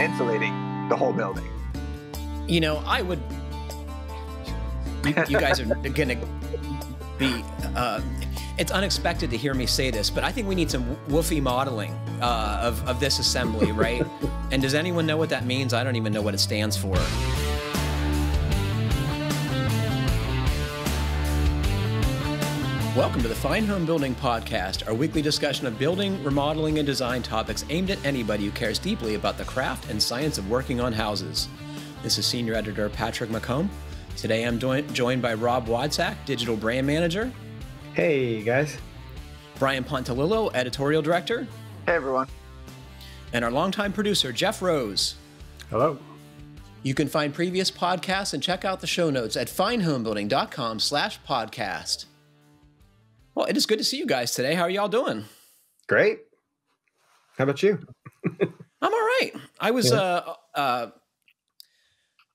and insulating the whole building. You know, I would. You, you guys are going to be. Uh, it's unexpected to hear me say this, but I think we need some WUFI modeling uh, of, of this assembly, right? and does anyone know what that means? I don't even know what it stands for. Welcome to the Fine Homebuilding Podcast, our weekly discussion of building, remodeling, and design topics aimed at anybody who cares deeply about the craft and science of working on houses. This is Senior Editor Patrick McCombe. Today I'm joined by Rob Wotzak, Digital Brand Manager. Hey, guys. Brian Pontolilo, Editorial Director. Hey, everyone. And our longtime producer, Jeff Rose. Hello. You can find previous podcasts and check out the show notes at finehomebuilding.com slash podcast. Well, it is good to see you guys today. How are y'all doing? Great. How about you? I'm all right. I was yeah. uh, uh,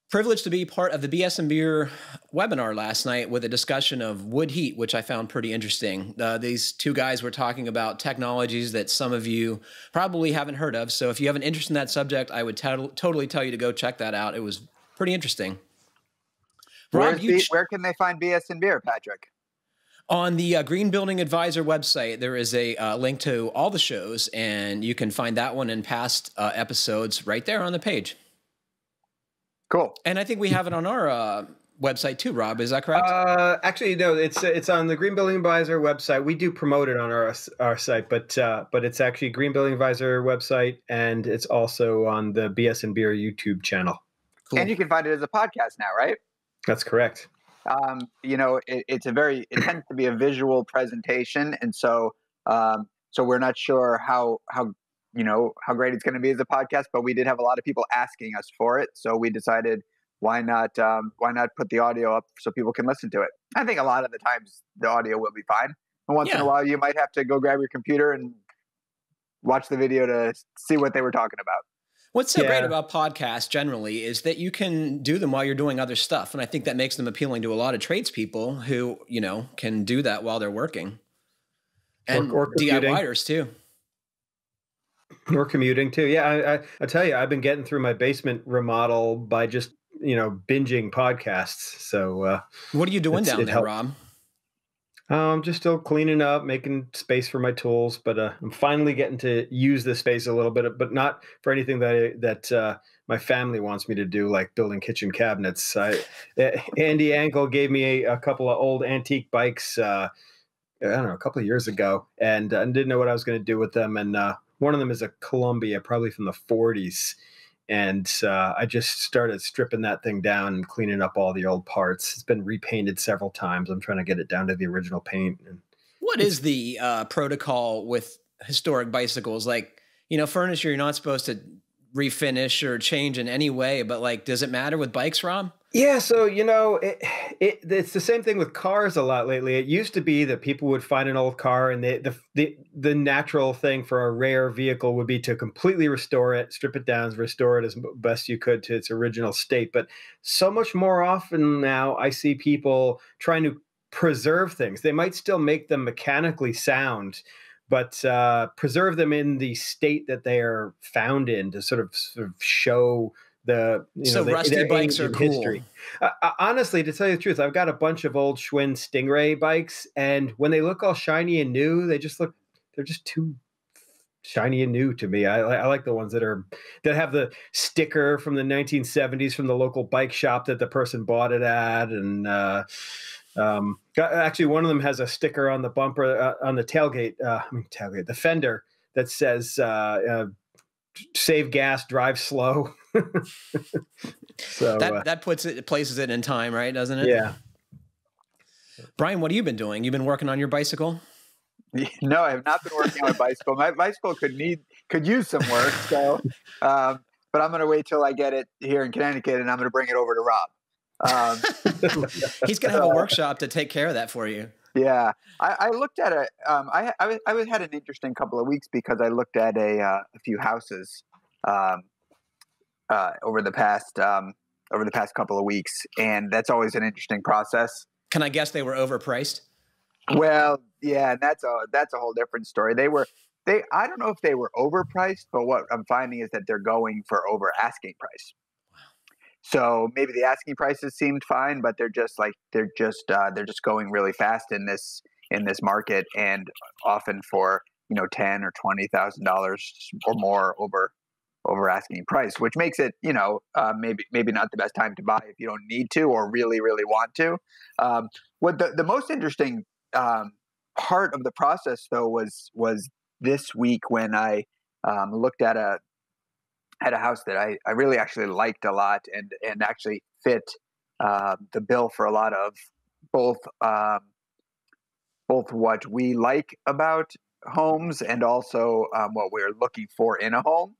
privileged to be part of the BS and Beer webinar last night with a discussion of wood heat, which I found pretty interesting. Uh, these two guys were talking about technologies that some of you probably haven't heard of. So if you have an interest in that subject, I would totally tell you to go check that out. It was pretty interesting. Rob, ch- where can they find BS and Beer, Patrick? On the uh, Green Building Advisor website, there is a uh, link to all the shows, and you can find that one and past uh, episodes right there on the page. Cool. And I think we have it on our uh, website too, Rob. Is that correct? Uh, actually, no. It's it's on the Green Building Advisor website. We do promote it on our our site, but uh, but it's actually Green Building Advisor website, and it's also on the BS and Beer YouTube channel. Cool. And you can find it as a podcast now, right? That's correct um, you know, it, it's a very it tends to be a visual presentation, and so um, so we're not sure how how you know how great it's going to be as a podcast, but we did have a lot of people asking us for it, so we decided why not um, why not put the audio up so people can listen to it. I think a lot of the times the audio will be fine, and once yeah. in a while you might have to go grab your computer and watch the video to see what they were talking about. What's so yeah. great about podcasts generally is that you can do them while you're doing other stuff. And I think that makes them appealing to a lot of tradespeople who, you know, can do that while they're working. And or, or DIYers too. Or commuting too. Yeah, I, I, I tell you, I've been getting through my basement remodel by just, you know, binging podcasts. So uh, what are you doing down there, helped. Rob? I'm just still cleaning up, making space for my tools, but uh, I'm finally getting to use this space a little bit, but not for anything that I, that uh, my family wants me to do, like building kitchen cabinets. I, Andy Ankle gave me a, a, couple of old antique bikes. Uh, I don't know, a couple of years ago, and I didn't know what I was going to do with them. And uh, one of them is a Columbia, probably from the 40s and uh, I just started stripping that thing down and cleaning up all the old parts. It's been repainted several times. I'm trying to get it down to the original paint. And what is the uh, protocol with historic bicycles? Like, you know, furniture you're not supposed to refinish or change in any way, but like, does it matter with bikes, Rob? Yeah, so you know, it, it it's the same thing with cars a lot lately. It used to be that people would find an old car, and they, the the the natural thing for a rare vehicle would be to completely restore it, strip it down, restore it as best you could to its original state. But so much more often now, I see people trying to preserve things. They might still make them mechanically sound, but uh, preserve them in the state that they are found in to sort of, sort of show the you so know, rusty the, bikes are cool. History. Uh, honestly, to tell you the truth, I've got a bunch of old Schwinn Stingray bikes, and when they look all shiny and new, they just look they're just too shiny and new to me. I, I like the ones that are that have the sticker from the 1970s from the local bike shop that the person bought it at, and uh, um, actually one of them has a sticker on the bumper uh, on the tailgate, uh, I mean tailgate, the fender that says uh, uh, "Save gas, drive slow." so that uh, that puts it places it in time, right? Doesn't it? Yeah. Brian, what have you been doing? You've been working on your bicycle. No, I have not been working on a bicycle. My bicycle could need could use some work. So, um, but I'm going to wait till I get it here in Connecticut, and I'm going to bring it over to Rob. Um, He's going to have a workshop to take care of that for you. Yeah, I, I looked at it. Um, I, I, I had an interesting couple of weeks because I looked at a uh, a few houses um, uh, over the past um, over the past couple of weeks, and that's always an interesting process. Can I guess they were overpriced? Well, yeah, and that's a that's a whole different story. They were they I don't know if they were overpriced, but what I'm finding is that they're going for over asking price. So maybe the asking prices seemed fine, but they're just like they're just uh, they're just going really fast in this in this market, and often for you know ten or twenty thousand dollars or more over over asking price, which makes it you know uh, maybe maybe not the best time to buy if you don't need to or really really want to. Um, what the the most interesting um, part of the process though was was this week when I um, looked at a had a house that I, I really actually liked a lot and and actually fit uh, the bill for a lot of both um, both what we like about homes and also um, what we're looking for in a home.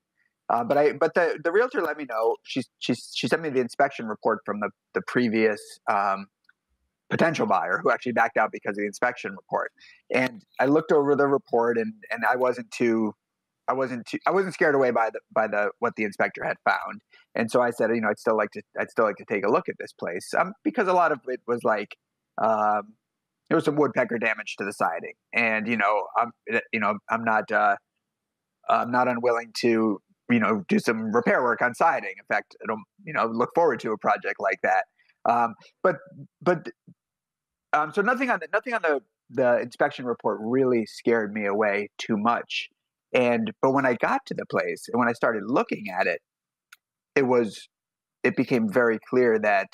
Uh, but I but the the realtor let me know she she she sent me the inspection report from the the previous um, potential buyer who actually backed out because of the inspection report. And I looked over the report and and I wasn't too I wasn't too, I wasn't scared away by the by the what the inspector had found, and so I said, you know, I'd still like to I'd still like to take a look at this place um, because a lot of it was like um, there was some woodpecker damage to the siding, and you know I'm eh, you know I'm not uh, I'm not unwilling to you know do some repair work on siding. In fact, I don't you know look forward to a project like that. Um, but but um, so nothing on the, nothing on the the inspection report really scared me away too much. And but when I got to the place and when I started looking at it, it was it became very clear that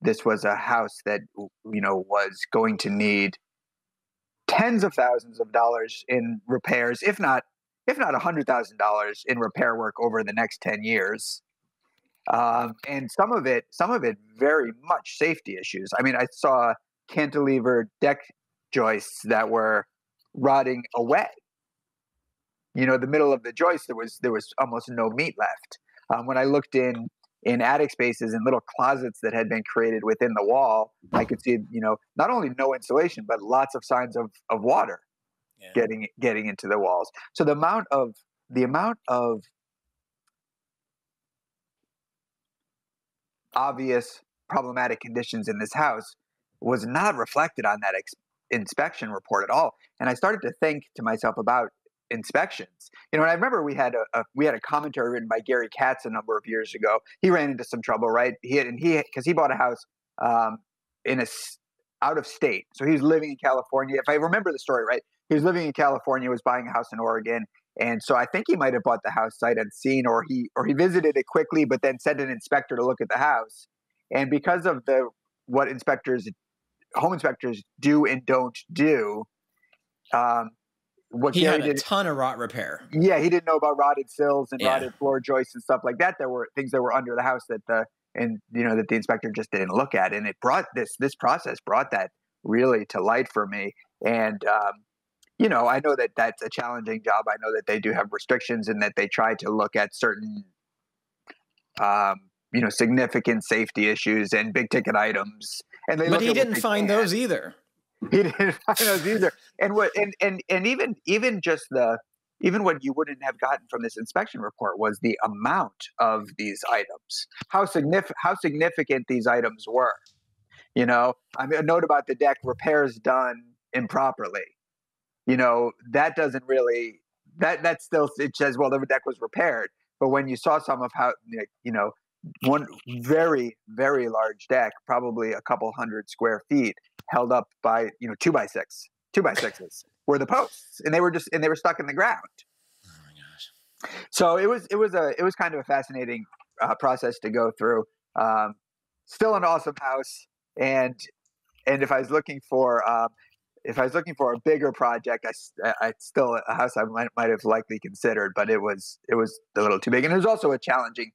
this was a house that you know was going to need tens of thousands of dollars in repairs, if not if not a hundred thousand dollars in repair work over the next ten years. Um, and some of it, some of it, very much safety issues. I mean, I saw cantilever deck joists that were rotting away you know the middle of the joist there was there was almost no meat left. Um, when i looked in in attic spaces and little closets that had been created within the wall i could see you know not only no insulation but lots of signs of of water yeah. getting getting into the walls. So the amount of the amount of obvious problematic conditions in this house was not reflected on that ex- inspection report at all. And i started to think to myself about inspections. You know, and I remember we had a, a, we had a commentary written by Gary Katz a number of years ago. He ran into some trouble, right? He had, and he because he bought a house um, in a out of state, so he was living in California. If I remember the story right, he was living in California, was buying a house in Oregon, and so I think he might have bought the house sight unseen, or he or he visited it quickly, but then sent an inspector to look at the house. And because of the what inspectors, home inspectors do and don't do, um, what he Gary had a did, ton of rot repair. Yeah, he didn't know about rotted sills and yeah. rotted floor joists and stuff like that. There were things that were under the house that the and you know that the inspector just didn't look at, and it brought this this process brought that really to light for me. And um, you know, I know that that's a challenging job. I know that they do have restrictions and that they try to look at certain, um, you know, significant safety issues and big ticket items. And they but he didn't find those either. he didn't find those either. And what and and and even even just the even what you wouldn't have gotten from this inspection report was the amount of these items, how significant how significant these items were. You know, I mean, a note about the deck repairs done improperly. You know, that doesn't really that that still it says well the deck was repaired, but when you saw some of how you know one very very large deck, probably a couple hundred square feet, held up by you know two by six, two by sixes were the posts, and they were just and they were stuck in the ground. Oh my gosh! So it was it was a it was kind of a fascinating uh, process to go through. Um, still an awesome house, and and if I was looking for um, if I was looking for a bigger project, I, I still a house I might, might have likely considered, but it was it was a little too big, and it was also a challenging,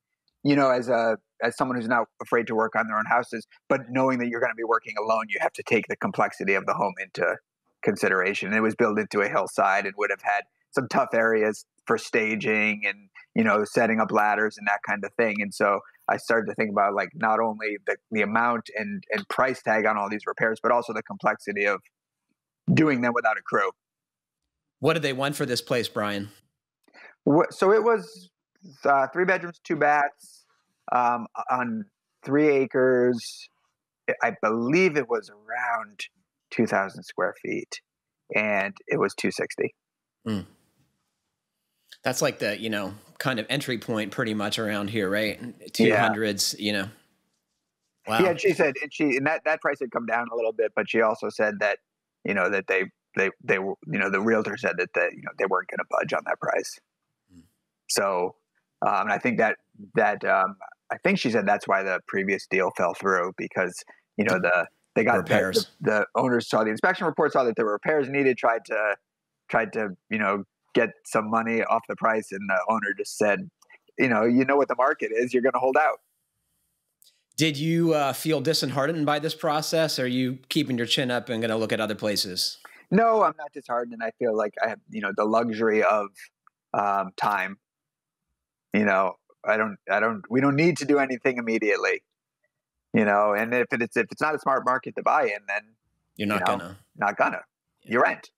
you know, as a as someone who's not afraid to work on their own houses, but knowing that you're going to be working alone, you have to take the complexity of the home into consideration. it was built into a hillside and would have had some tough areas for staging and you know setting up ladders and that kind of thing. And so I started to think about like not only the, the amount and and price tag on all these repairs, but also the complexity of doing them without a crew. What did they want for this place, Brian? So it was uh, three bedrooms, two baths, um, on three acres. I believe it was around 2,000 square feet, and it was 260. Mm. That's like the you know kind of entry point, pretty much around here, right? Two hundreds, yeah. you know. Wow. Yeah, she said, and she and that that price had come down a little bit, but she also said that you know that they they they were you know the realtor said that they you know they weren't going to budge on that price. Mm. So, um, I think that that um, I think she said that's why the previous deal fell through because you know the they got repairs. The, the owners saw the inspection report, saw that there were repairs needed, tried to tried to you know get some money off the price, and the owner just said, you know, you know what the market is, you're going to hold out. Did you uh, feel disheartened by this process? Or are you keeping your chin up and going to look at other places? No, I'm not disheartened, and I feel like I have you know the luxury of um, time. You know, I don't, I don't, we don't need to do anything immediately. You know, and if it's if it's not a smart market to buy in, then you're not you know, gonna, not gonna. Yeah. You rent.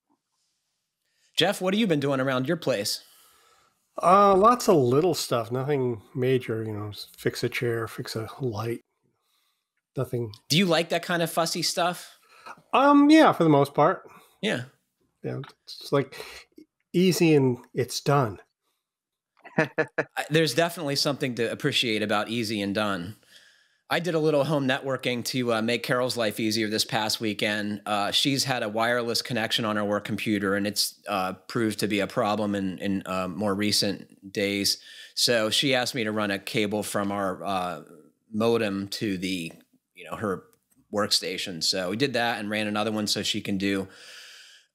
Jeff, what have you been doing around your place? Uh, lots of little stuff, nothing major. You know, fix a chair, fix a light. Nothing. Do you like that kind of fussy stuff? Um, yeah, for the most part. Yeah. Yeah, it's like easy and it's done. There's definitely something to appreciate about easy and done. I did a little home networking to uh, make Carol's life easier this past weekend. Uh, she's had a wireless connection on her work computer, and it's uh, proved to be a problem in, in uh, more recent days. So she asked me to run a cable from our uh, modem to the, you know, her workstation. So we did that and ran another one so she can do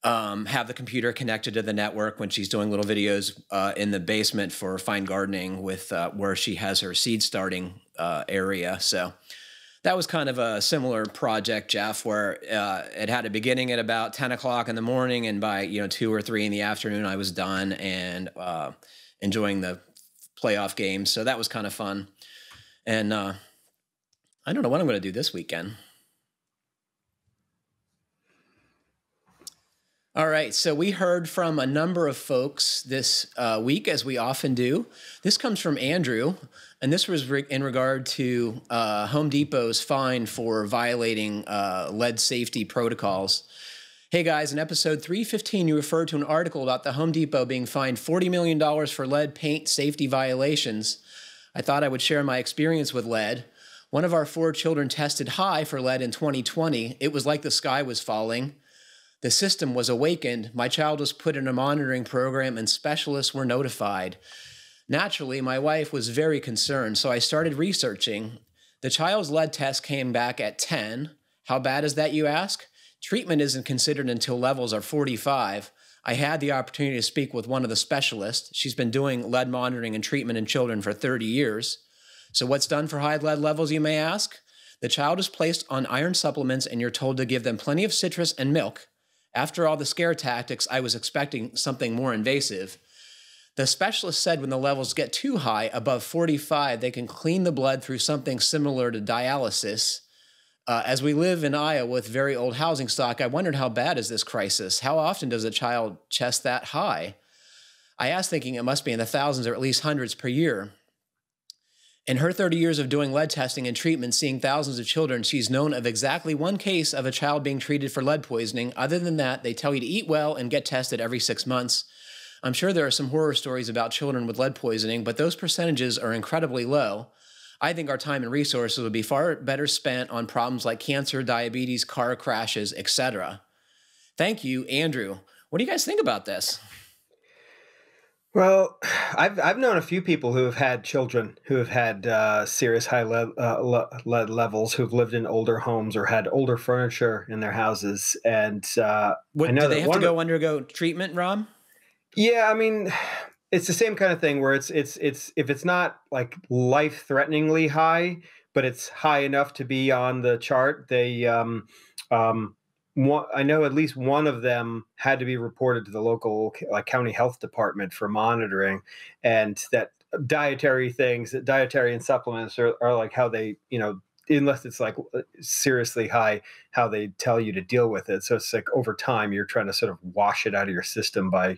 um, have the computer connected to the network when she's doing little videos uh, in the basement for fine gardening with uh, where she has her seed starting uh, area. So that was kind of a similar project, Jeff, where uh, it had a beginning at about 10 o'clock in the morning. And by, you know, two or three in the afternoon, I was done and uh, enjoying the playoff games. So that was kind of fun. And uh, I don't know what I'm going to do this weekend. All right, so we heard from a number of folks this uh, week, as we often do. This comes from Andrew, and this was re- in regard to uh, Home Depot's fine for violating uh, lead safety protocols. Hey guys, in episode 315, you referred to an article about the Home Depot being fined $40 million for lead paint safety violations. I thought I would share my experience with lead. One of our four children tested high for lead in 2020. It was like the sky was falling. The system was awakened, my child was put in a monitoring program, and specialists were notified. Naturally, my wife was very concerned, so I started researching. The child's lead test came back at 10. How bad is that, you ask? Treatment isn't considered until levels are 45. I had the opportunity to speak with one of the specialists. She's been doing lead monitoring and treatment in children for 30 years. So, what's done for high lead levels, you may ask? The child is placed on iron supplements, and you're told to give them plenty of citrus and milk. After all the scare tactics, I was expecting something more invasive. The specialist said when the levels get too high, above 45, they can clean the blood through something similar to dialysis. Uh, as we live in Iowa with very old housing stock, I wondered how bad is this crisis? How often does a child chest that high? I asked, thinking it must be in the thousands or at least hundreds per year. In her 30 years of doing lead testing and treatment, seeing thousands of children, she's known of exactly one case of a child being treated for lead poisoning. Other than that, they tell you to eat well and get tested every six months. I'm sure there are some horror stories about children with lead poisoning, but those percentages are incredibly low. I think our time and resources would be far better spent on problems like cancer, diabetes, car crashes, etc. Thank you, Andrew. What do you guys think about this? Well, I've I've known a few people who have had children who have had uh, serious high lead, uh, lead levels, who've lived in older homes or had older furniture in their houses, and uh, what, I know do they have to go of, undergo treatment, Rob? Yeah, I mean, it's the same kind of thing where it's it's it's if it's not like life threateningly high, but it's high enough to be on the chart, they um, um, one, I know at least one of them had to be reported to the local like county health department for monitoring, and that dietary things, that dietary and supplements are, are like how they, you know, unless it's like seriously high, how they tell you to deal with it. So it's like over time, you're trying to sort of wash it out of your system by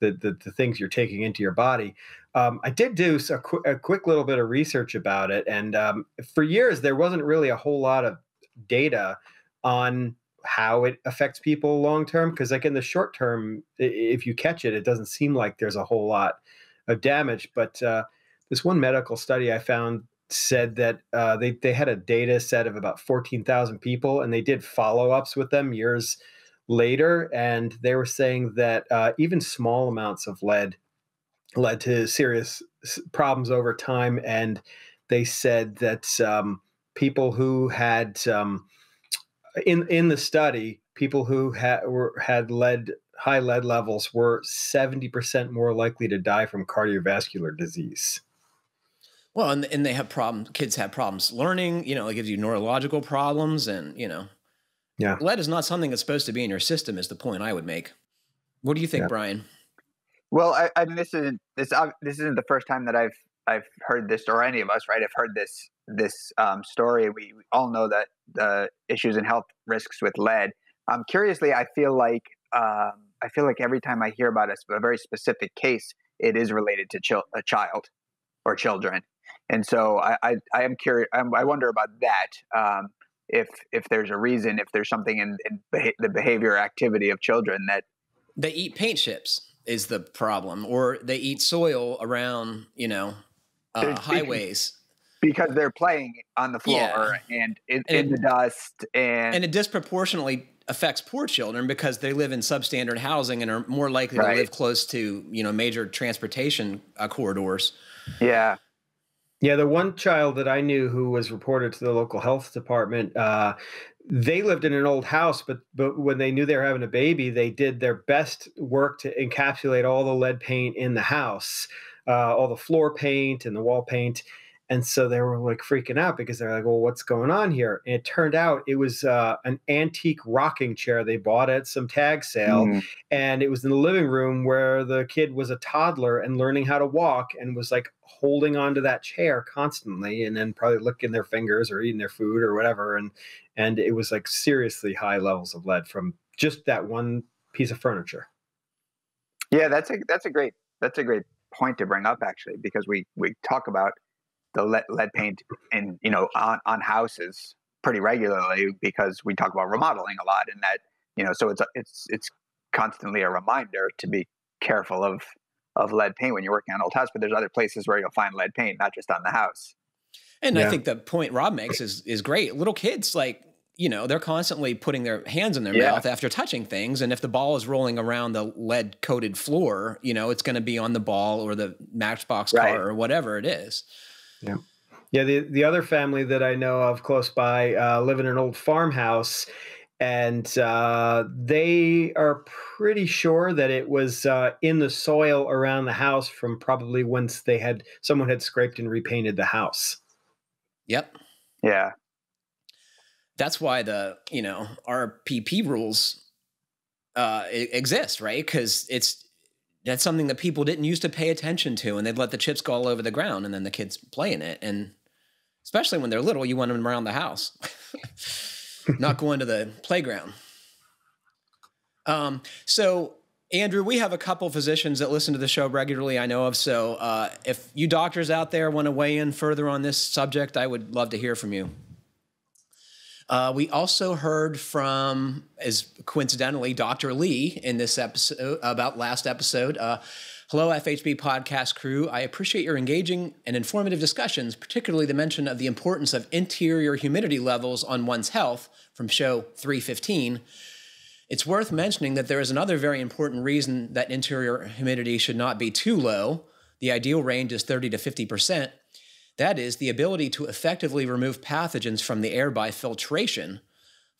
the the, the things you're taking into your body. Um, I did do a, qu- a, quick little bit of research about it, and um, for years there wasn't really a whole lot of data on how it affects people long term because like in the short term if you catch it it doesn't seem like there's a whole lot of damage. But uh, this one medical study I found said that uh, they they had a data set of about fourteen thousand people, and they did follow ups with them years later, and they were saying that uh, even small amounts of lead led to serious problems over time, and they said that um, people who had um, in in the study, people who had were, had lead high lead levels were seventy percent more likely to die from cardiovascular disease. Well, and and they have problems. Kids have problems learning. You know, it gives you neurological problems, and you know, yeah, lead is not something that's supposed to be in your system. Is the point I would make. What do you think, yeah. Brian? Well, I, I mean, this isn't this uh, this isn't the first time that I've I've heard this, or any of us, right? I've heard this this um, story. We, we, all know that the issues and health risks with lead. Um, curiously, I feel like um, I feel like every time I hear about a, a very specific case, it is related to chil- a child or children, and so I I, I am curious. I'm, i wonder about that. Um, if if there's a reason, if there's something in, in beha- the behavior activity of children that they eat paint chips is the problem, or they eat soil around you know uh, highways because they're playing on the floor yeah. and, in, and in the dust and and it disproportionately affects poor children because they live in substandard housing and are more likely right. to live close to you know major transportation uh, corridors yeah yeah the one child that i knew who was reported to the local health department uh, they lived in an old house but but when they knew they were having a baby they did their best work to encapsulate all the lead paint in the house uh, all the floor paint and the wall paint and so they were like freaking out because they're like, well, what's going on here? And it turned out it was uh, an antique rocking chair they bought at some tag sale. Mm. And it was in the living room where the kid was a toddler and learning how to walk and was like holding onto that chair constantly and then probably licking their fingers or eating their food or whatever. And, and it was like seriously high levels of lead from just that one piece of furniture. Yeah, that's a, that's a great, that's a great point to bring up actually, because we, we talk about the lead, lead paint in you know on, on houses pretty regularly because we talk about remodeling a lot and that you know so it's it's it's constantly a reminder to be careful of of lead paint when you're working on old house but there's other places where you'll find lead paint not just on the house and yeah. i think the point rob makes is is great little kids like you know they're constantly putting their hands in their yeah. mouth after touching things and if the ball is rolling around the lead coated floor you know it's going to be on the ball or the matchbox car or whatever it is yeah. Yeah. The, the other family that I know of close by uh, live in an old farmhouse, and uh, they are pretty sure that it was uh, in the soil around the house from probably once they had someone had scraped and repainted the house. Yep. Yeah. That's why the you know RPP rules uh, exist, right? Because it's that's something that people didn't used to pay attention to and they'd let the chips go all over the ground and then the kids play in it and especially when they're little you want them around the house not going to the playground um, so andrew we have a couple physicians that listen to the show regularly i know of so uh, if you doctors out there want to weigh in further on this subject i would love to hear from you uh, we also heard from, as coincidentally, Dr. Lee in this episode about last episode. Uh, Hello, FHB podcast crew. I appreciate your engaging and informative discussions, particularly the mention of the importance of interior humidity levels on one's health from show 315. It's worth mentioning that there is another very important reason that interior humidity should not be too low. The ideal range is 30 to 50 percent, that is, the ability to effectively remove pathogens from the air by filtration.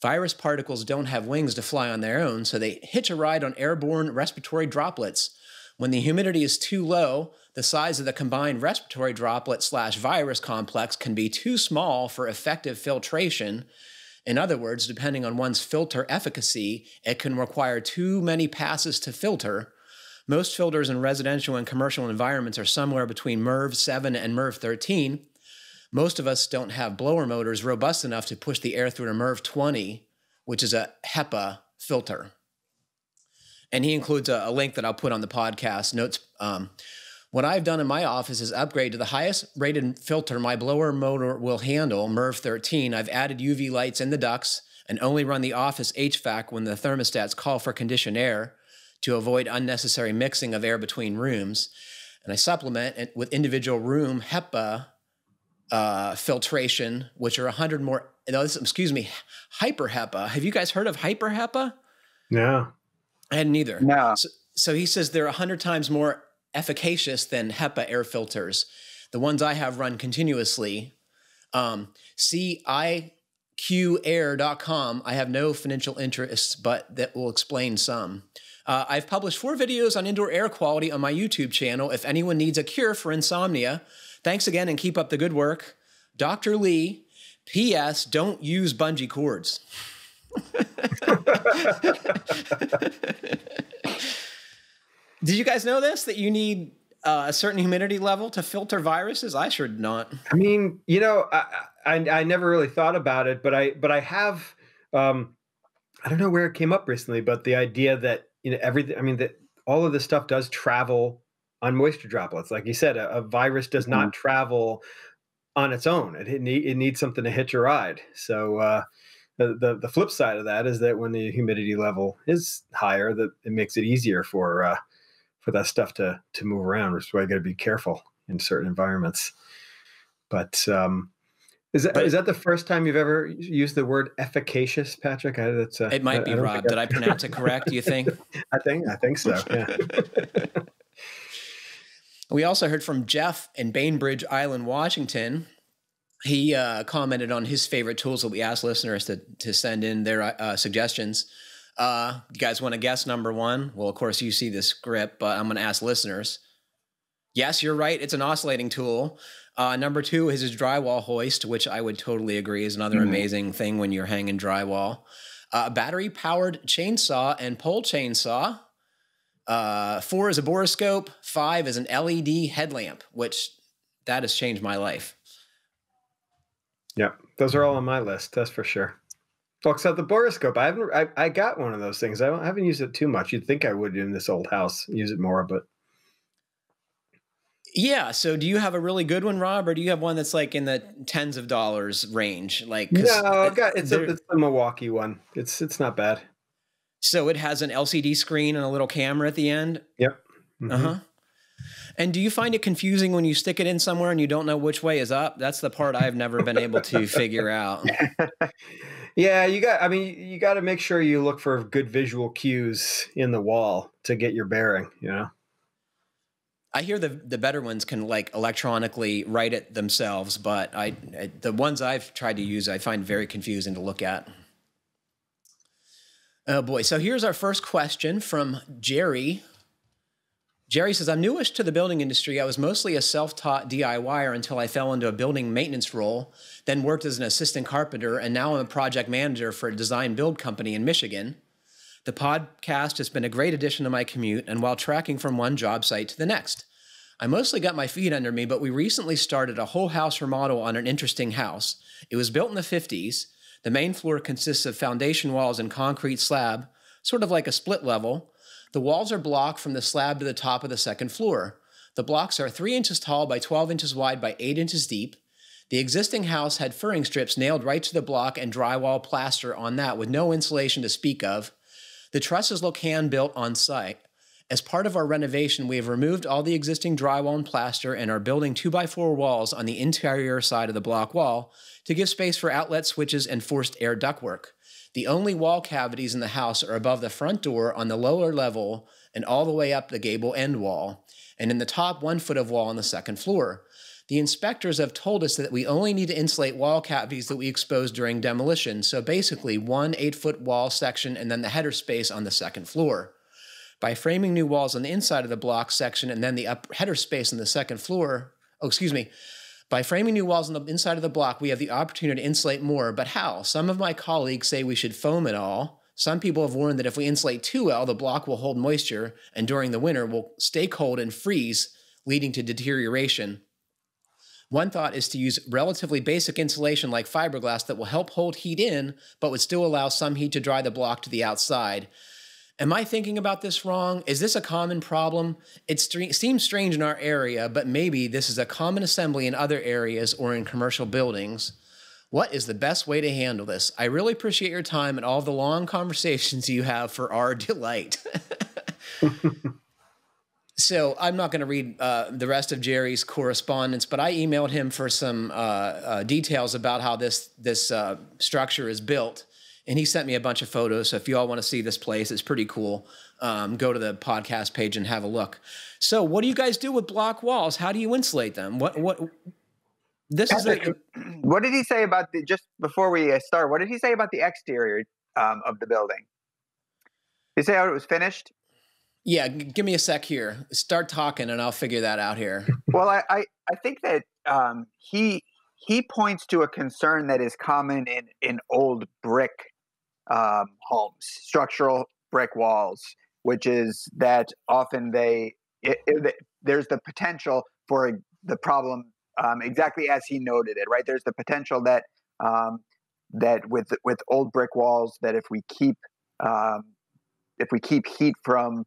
Virus particles don't have wings to fly on their own, so they hitch a ride on airborne respiratory droplets. When the humidity is too low, the size of the combined respiratory droplet slash virus complex can be too small for effective filtration. In other words, depending on one's filter efficacy, it can require too many passes to filter, most filters in residential and commercial environments are somewhere between MERV 7 and MERV 13. Most of us don't have blower motors robust enough to push the air through a MERV 20, which is a HEPA filter. And he includes a, a link that I'll put on the podcast notes. Um, what I've done in my office is upgrade to the highest rated filter my blower motor will handle, MERV 13. I've added UV lights in the ducts and only run the office HVAC when the thermostats call for conditioned air to avoid unnecessary mixing of air between rooms. and I supplement it with individual room HEPA uh, filtration, which are 100 more, no, this, excuse me, hyper HEPA. Have you guys heard of hyper HEPA? No. I hadn't either. No. So, so he says they're 100 times more efficacious than HEPA air filters. The ones I have run continuously. Um, CIQair.com. I have no financial interests, but that will explain some. Uh, I've published four videos on indoor air quality on my YouTube channel. If anyone needs a cure for insomnia, thanks again and keep up the good work. Dr. Lee, P.S. Don't use bungee cords. Did you guys know this? That you need uh, a certain humidity level to filter viruses? I sure not. I mean, you know, I, I, I never really thought about it, but I but I have. Um, I don't know where it came up recently, but the idea that you know everything. I mean that all of this stuff does travel on moisture droplets. Like you said, a, a virus does not mm-hmm. travel on its own. It, it, need, it needs something to hitch a ride. So uh, the, the, the flip side of that is that when the humidity level is higher, that it makes it easier for uh, for that stuff to to move around, which is why you got to be careful in certain environments. But um, is that but, is that the first time you've ever used the word efficacious, Patrick? I, that's, uh, it might be, Rob. Did I pronounce it correct? Do you think? I think I think so. Yeah. we also heard from Jeff in Bainbridge Island, Washington. He uh, commented on his favorite tools that we asked listeners to to send in their uh, suggestions. Uh, you guys want to guess number one? Well, of course, you see the script, but I'm going to ask listeners. Yes, you're right. It's an oscillating tool. Uh, number two is his drywall hoist, which I would totally agree is another mm-hmm. amazing thing when you're hanging drywall. Uh, battery powered chainsaw and pole chainsaw. Uh, four is a borescope. Five is an LED headlamp, which that has changed my life. Yep, those are all on my list. That's for sure. Well, except the borescope. I haven't. I, I got one of those things. I, I haven't used it too much. You'd think I would in this old house use it more, but yeah. So, do you have a really good one, Rob, or do you have one that's like in the tens of dollars range? Like, no, I got it's a, it's Milwaukee one. It's it's not bad. So it has an LCD screen and a little camera at the end. Yep. Mm-hmm. Uh huh. And do you find it confusing when you stick it in somewhere and you don't know which way is up? That's the part I've never been able to figure out. Yeah, you got. I mean, you got to make sure you look for good visual cues in the wall to get your bearing. You know. I hear the the better ones can like electronically write it themselves, but I, the ones I've tried to use I find very confusing to look at. Oh boy! So here's our first question from Jerry Jerry says, I'm newish to the building industry. I was mostly a self taught DIYer until I fell into a building maintenance role, then worked as an assistant carpenter, and now I'm a project manager for a design build company in Michigan. The podcast has been a great addition to my commute and while tracking from one job site to the next. I mostly got my feet under me, but we recently started a whole house remodel on an interesting house. It was built in the 50s. The main floor consists of foundation walls and concrete slab, sort of like a split level. The walls are blocked from the slab to the top of the second floor. The blocks are 3 inches tall by 12 inches wide by 8 inches deep. The existing house had furring strips nailed right to the block and drywall plaster on that with no insulation to speak of. The trusses look hand built on site. As part of our renovation, we have removed all the existing drywall and plaster and are building 2x4 walls on the interior side of the block wall to give space for outlet switches and forced air ductwork. The only wall cavities in the house are above the front door on the lower level and all the way up the gable end wall, and in the top one foot of wall on the second floor. The inspectors have told us that we only need to insulate wall cavities that we exposed during demolition, so basically one eight foot wall section and then the header space on the second floor. By framing new walls on the inside of the block section and then the header space on the second floor, oh, excuse me, by framing new walls on the inside of the block, we have the opportunity to insulate more, but how? Some of my colleagues say we should foam it all. Some people have warned that if we insulate too well, the block will hold moisture and during the winter will stay cold and freeze, leading to deterioration. One thought is to use relatively basic insulation like fiberglass that will help hold heat in, but would still allow some heat to dry the block to the outside. Am I thinking about this wrong? Is this a common problem? It seems strange in our area, but maybe this is a common assembly in other areas or in commercial buildings. What is the best way to handle this? I really appreciate your time and all the long conversations you have for our delight. So I'm not going to read uh, the rest of Jerry's correspondence, but I emailed him for some uh, uh, details about how this this uh, structure is built, and he sent me a bunch of photos. So if you all want to see this place, it's pretty cool. Um, go to the podcast page and have a look. So, what do you guys do with block walls? How do you insulate them? What what? This is a, what did he say about the just before we uh, start? What did he say about the exterior um, of the building? Did he say how it was finished? Yeah, give me a sec here. Start talking, and I'll figure that out here. Well, I I, I think that um, he he points to a concern that is common in in old brick um, homes, structural brick walls, which is that often they it, it, there's the potential for the problem um, exactly as he noted it. Right, there's the potential that um, that with with old brick walls that if we keep um, if we keep heat from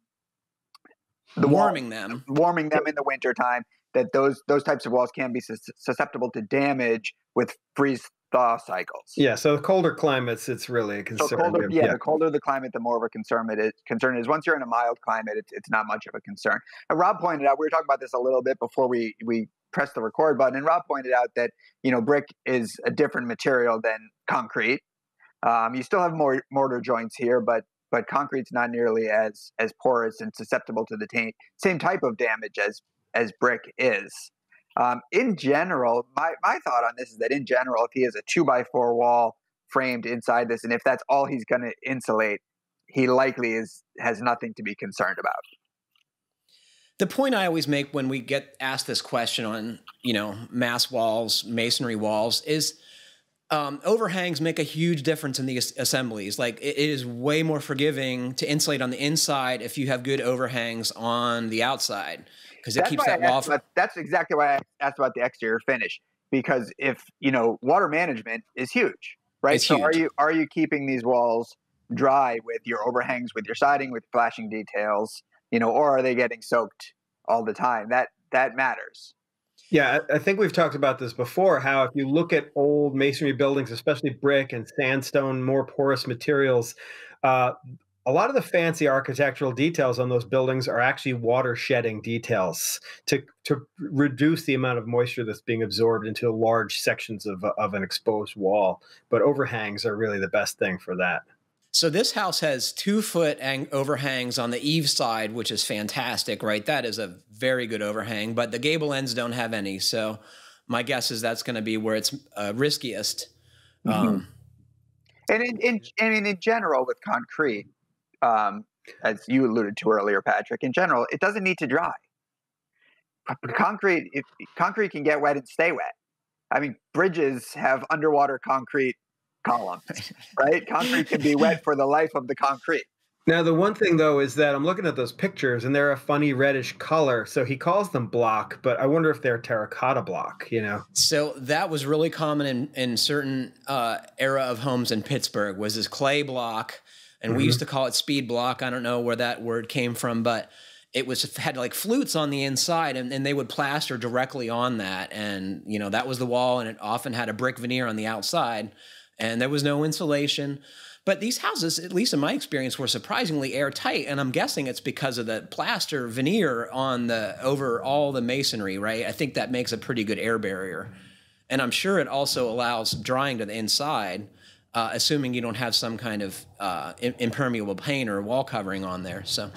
the warming wall, them warming them in the wintertime that those those types of walls can be susceptible to damage with freeze thaw cycles. Yeah, so colder climates, it's really a concern. So colder, yeah, yeah, the colder the climate, the more of a concern it is. Concern is once you're in a mild climate, it's, it's not much of a concern. And Rob pointed out we were talking about this a little bit before we we pressed the record button, and Rob pointed out that you know brick is a different material than concrete. Um, you still have more mortar joints here, but but concrete's not nearly as as porous and susceptible to the same type of damage as as brick is. Um, in general, my, my thought on this is that in general, if he has a two by four wall framed inside this, and if that's all he's going to insulate, he likely is has nothing to be concerned about. The point I always make when we get asked this question on you know mass walls, masonry walls is um, overhangs make a huge difference in the assemblies. Like it, is way more forgiving to insulate on the inside if you have good overhangs on the outside because it keeps that wall. From- that's exactly why I asked about the exterior finish because if you know water management is huge, right? It's so huge. are you are you keeping these walls dry with your overhangs, with your siding, with flashing details, you know, or are they getting soaked all the time? That that matters. Yeah, I think we've talked about this before. How if you look at old masonry buildings, especially brick and sandstone, more porous materials, uh, a lot of the fancy architectural details on those buildings are actually water shedding details to to reduce the amount of moisture that's being absorbed into large sections of of an exposed wall. But overhangs are really the best thing for that. So this house has two foot ang- overhangs on the eave side, which is fantastic, right? That is a very good overhang, but the gable ends don't have any. So my guess is that's going to be where it's uh, riskiest. Mm-hmm. Um, and in, in, in general, with concrete, um, as you alluded to earlier, Patrick, in general, it doesn't need to dry. Concrete, if, concrete can get wet and stay wet. I mean, bridges have underwater concrete column, right? concrete can be wet for the life of the concrete. Now, the one thing though is that I'm looking at those pictures and they're a funny reddish color. So he calls them block, but I wonder if they're terracotta block, you know? So that was really common in, in certain uh, era of homes in Pittsburgh was this clay block. And mm-hmm. we used to call it speed block. I don't know where that word came from, but it was had like flutes on the inside and, and they would plaster directly on that. And, you know, that was the wall and it often had a brick veneer on the outside and there was no insulation. But these houses, at least in my experience, were surprisingly airtight, and I'm guessing it's because of the plaster veneer on the over all the masonry, right? I think that makes a pretty good air barrier, and I'm sure it also allows drying to the inside, uh, assuming you don't have some kind of uh, impermeable paint or wall covering on there. So,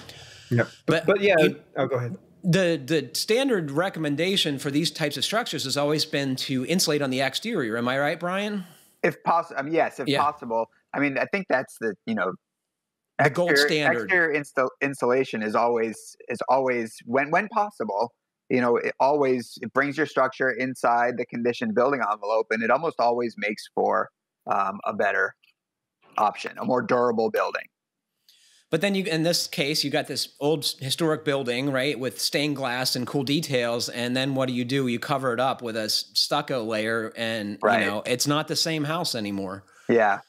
yeah, but but yeah, you, oh, go ahead the the standard recommendation for these types of structures has always been to insulate on the exterior. Am I right, Brian? If possible, I mean, yes, if yeah. possible. I mean, I think that's the you know the exterior, gold standard. Exterior insta- insulation is always is always when when possible. You know, it always it brings your structure inside the conditioned building envelope, and it almost always makes for um, a better option, a more durable building. But then you, in this case, you got this old historic building, right, with stained glass and cool details. And then what do you do? You cover it up with a stucco layer, and right. you know it's not the same house anymore. Yeah.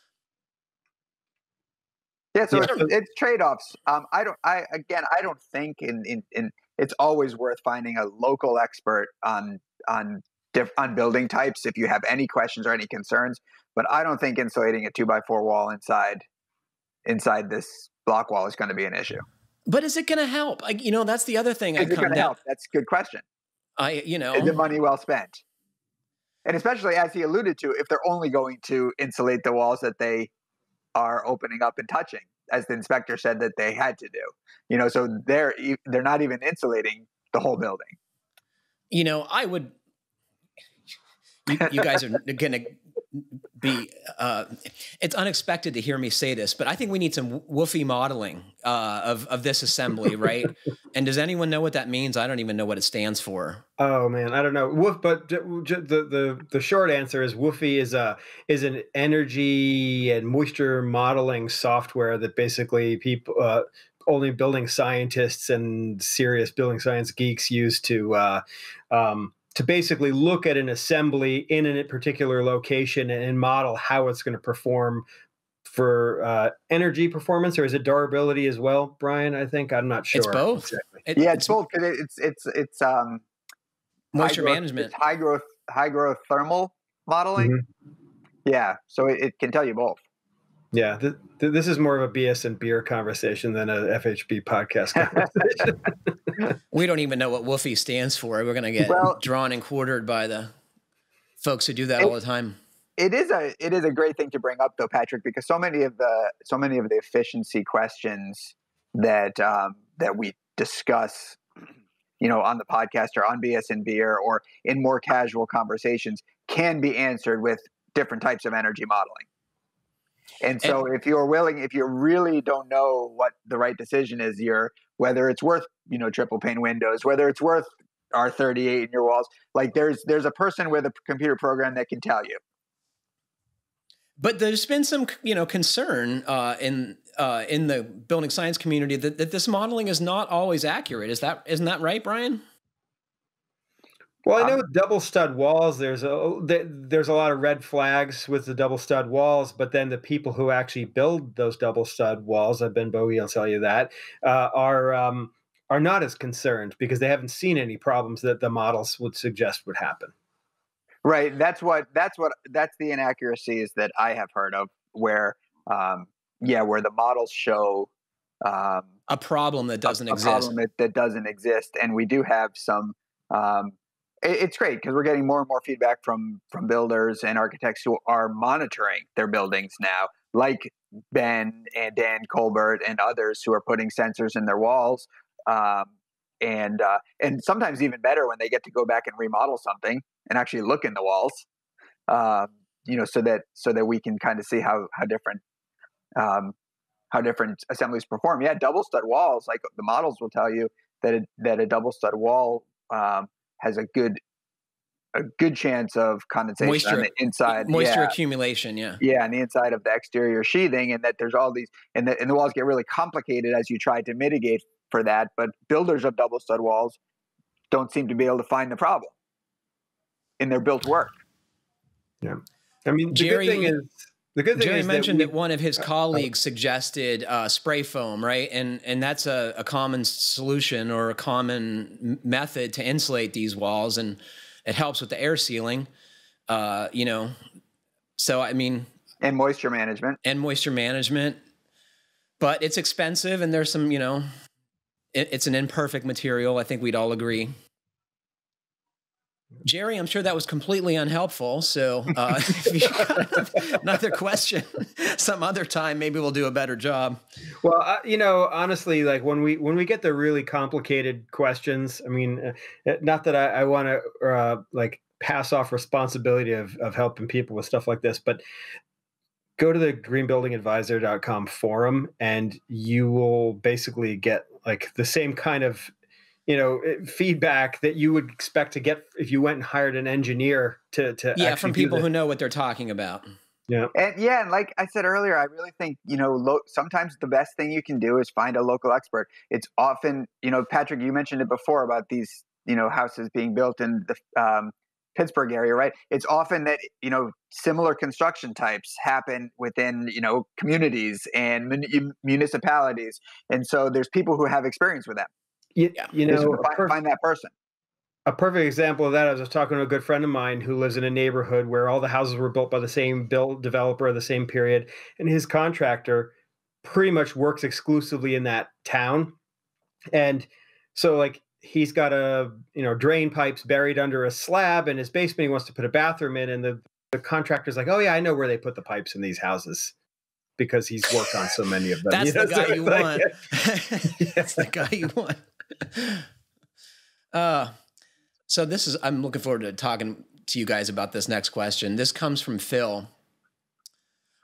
Yeah, so yeah. It's, it's trade offs. Um, I don't. I again, I don't think in, in in it's always worth finding a local expert on on diff, on building types if you have any questions or any concerns. But I don't think insulating a two by four wall inside inside this block wall is going to be an issue. But is it going to help? Like, you know, that's the other thing. Is I it going come to down. help? That's a good question. I, you know, Is the money well spent? And especially as he alluded to, if they're only going to insulate the walls that they are opening up and touching, as the inspector said that they had to do, you know, so they're they're not even insulating the whole building. you know, I would. You, you guys are going to be. Uh, it's unexpected to hear me say this, but I think we need some WUFI modeling uh, of of this assembly, right? and does anyone know what that means? I don't even know what it stands for. Oh man, I don't know. Woof, but j- j- the the the short answer is WUFI is a is an energy and moisture modeling software that basically people uh, only building scientists and serious building science geeks use to uh, um, to basically look at an assembly in a particular location and model how it's going to perform for uh, energy performance, or is it durability as well, Brian? I think I'm not sure. It's both. exactly. It- Yeah, it's both because it's it's it's um moisture high growth- management. it's high growth high growth thermal modeling. Mm-hmm. Yeah, so it, it can tell you both. Yeah, th- th- this is more of a BS and beer conversation than a FHB podcast conversation. We don't even know what WUFI stands for. We're going to get Well- drawn and quartered by the folks who do that all the time. it is a it is a great thing to bring up though patrick because so many of the so many of the efficiency questions that um, that we discuss you know on the podcast or on bs and beer or in more casual conversations can be answered with different types of energy modeling and so if you're willing if you really don't know what the right decision is you're whether it's worth you know triple pane windows whether it's worth r38 in your walls like there's there's a person with a computer program that can tell you But there's been some, you know, concern uh, in uh, in the building science community that, that this modeling is not always accurate. Is that isn't that right, Brian? Well, I know Um, with double stud walls, there's a there's a lot of red flags with the double stud walls, but then the people who actually build those double stud walls, I've been Bowie, I'll tell you that, uh, are um, are not as concerned because they haven't seen any problems that the models would suggest would happen. Right. That's what. That's what. That's the inaccuracies that I have heard of. Where, um, yeah, where the models show um, A problem that doesn't a, a exist. problem that, that doesn't exist, and we do have some. Um, it- it's great because we're getting more and more feedback from from builders and architects who are monitoring their buildings now, like Ben and Dan Kolbert and others who are putting sensors in their walls. Um, and uh, and sometimes even better when they get to go back and remodel something and actually look in the walls, um, you know, so that so that we can kind of see how how different um, how different assemblies perform. Yeah, double stud walls, like the models will tell you that a, that a double stud wall um, has a good a good chance of condensation Moisture- on the inside. Moisture yeah. accumulation, yeah. Yeah, on the inside of the exterior sheathing, and that there's all these, and the, and the walls get really complicated as you try to mitigate for that. But builders of double stud walls don't seem to be able to find the problem in their built work. Yeah, I mean, the Jerry- good thing is the good thing Jerry is mentioned that, that, one of his uh, colleagues suggested uh, spray foam, right? And and that's a, a common solution or a common method to insulate these walls, and it helps with the air sealing. Uh, you know, so I mean, And moisture management. and moisture management, but it's expensive, and there's some, you know, it, it's an imperfect material. I think we'd all agree. Jerry, I'm sure that was completely unhelpful. So, uh, another question, some other time, maybe we'll do a better job. Well, uh, you know, honestly, like when we when we get the really complicated questions, I mean, uh, not that I, I want to uh, like pass off responsibility of of helping people with stuff like this, but go to the greenbuildingadvisor.com forum and you will basically get like the same kind of you know eh, feedback that you would expect to get if you went and hired an engineer to to Yeah, actually from people who know what they're talking about. yeah And yeah, and like I said earlier, I really think you know lo- sometimes the best thing you can do is find a local expert. It's often you know Patrick, you mentioned it before about these you know houses being built in the um, Pittsburgh area, right? It's often that you know similar construction types happen within you know communities and mun- municipalities, and so there's people who have experience with them. You, Yeah. you know find, perf- find that person. a perfect example of that I was talking to a good friend of mine who lives in a neighborhood where all the houses were built by the same build developer of the same period and his contractor pretty much works exclusively in that town and so like he's got a you know drain pipes buried under a slab in his basement. He wants to put a bathroom in, and the the contractor's like, "Oh yeah, I know where they put the pipes in these houses." Because he's worked on so many of them. That's you know? the guy so you like, want. That's the guy you want. Uh, so this is. I'm looking forward to talking to you guys about this next question. This comes from Phil.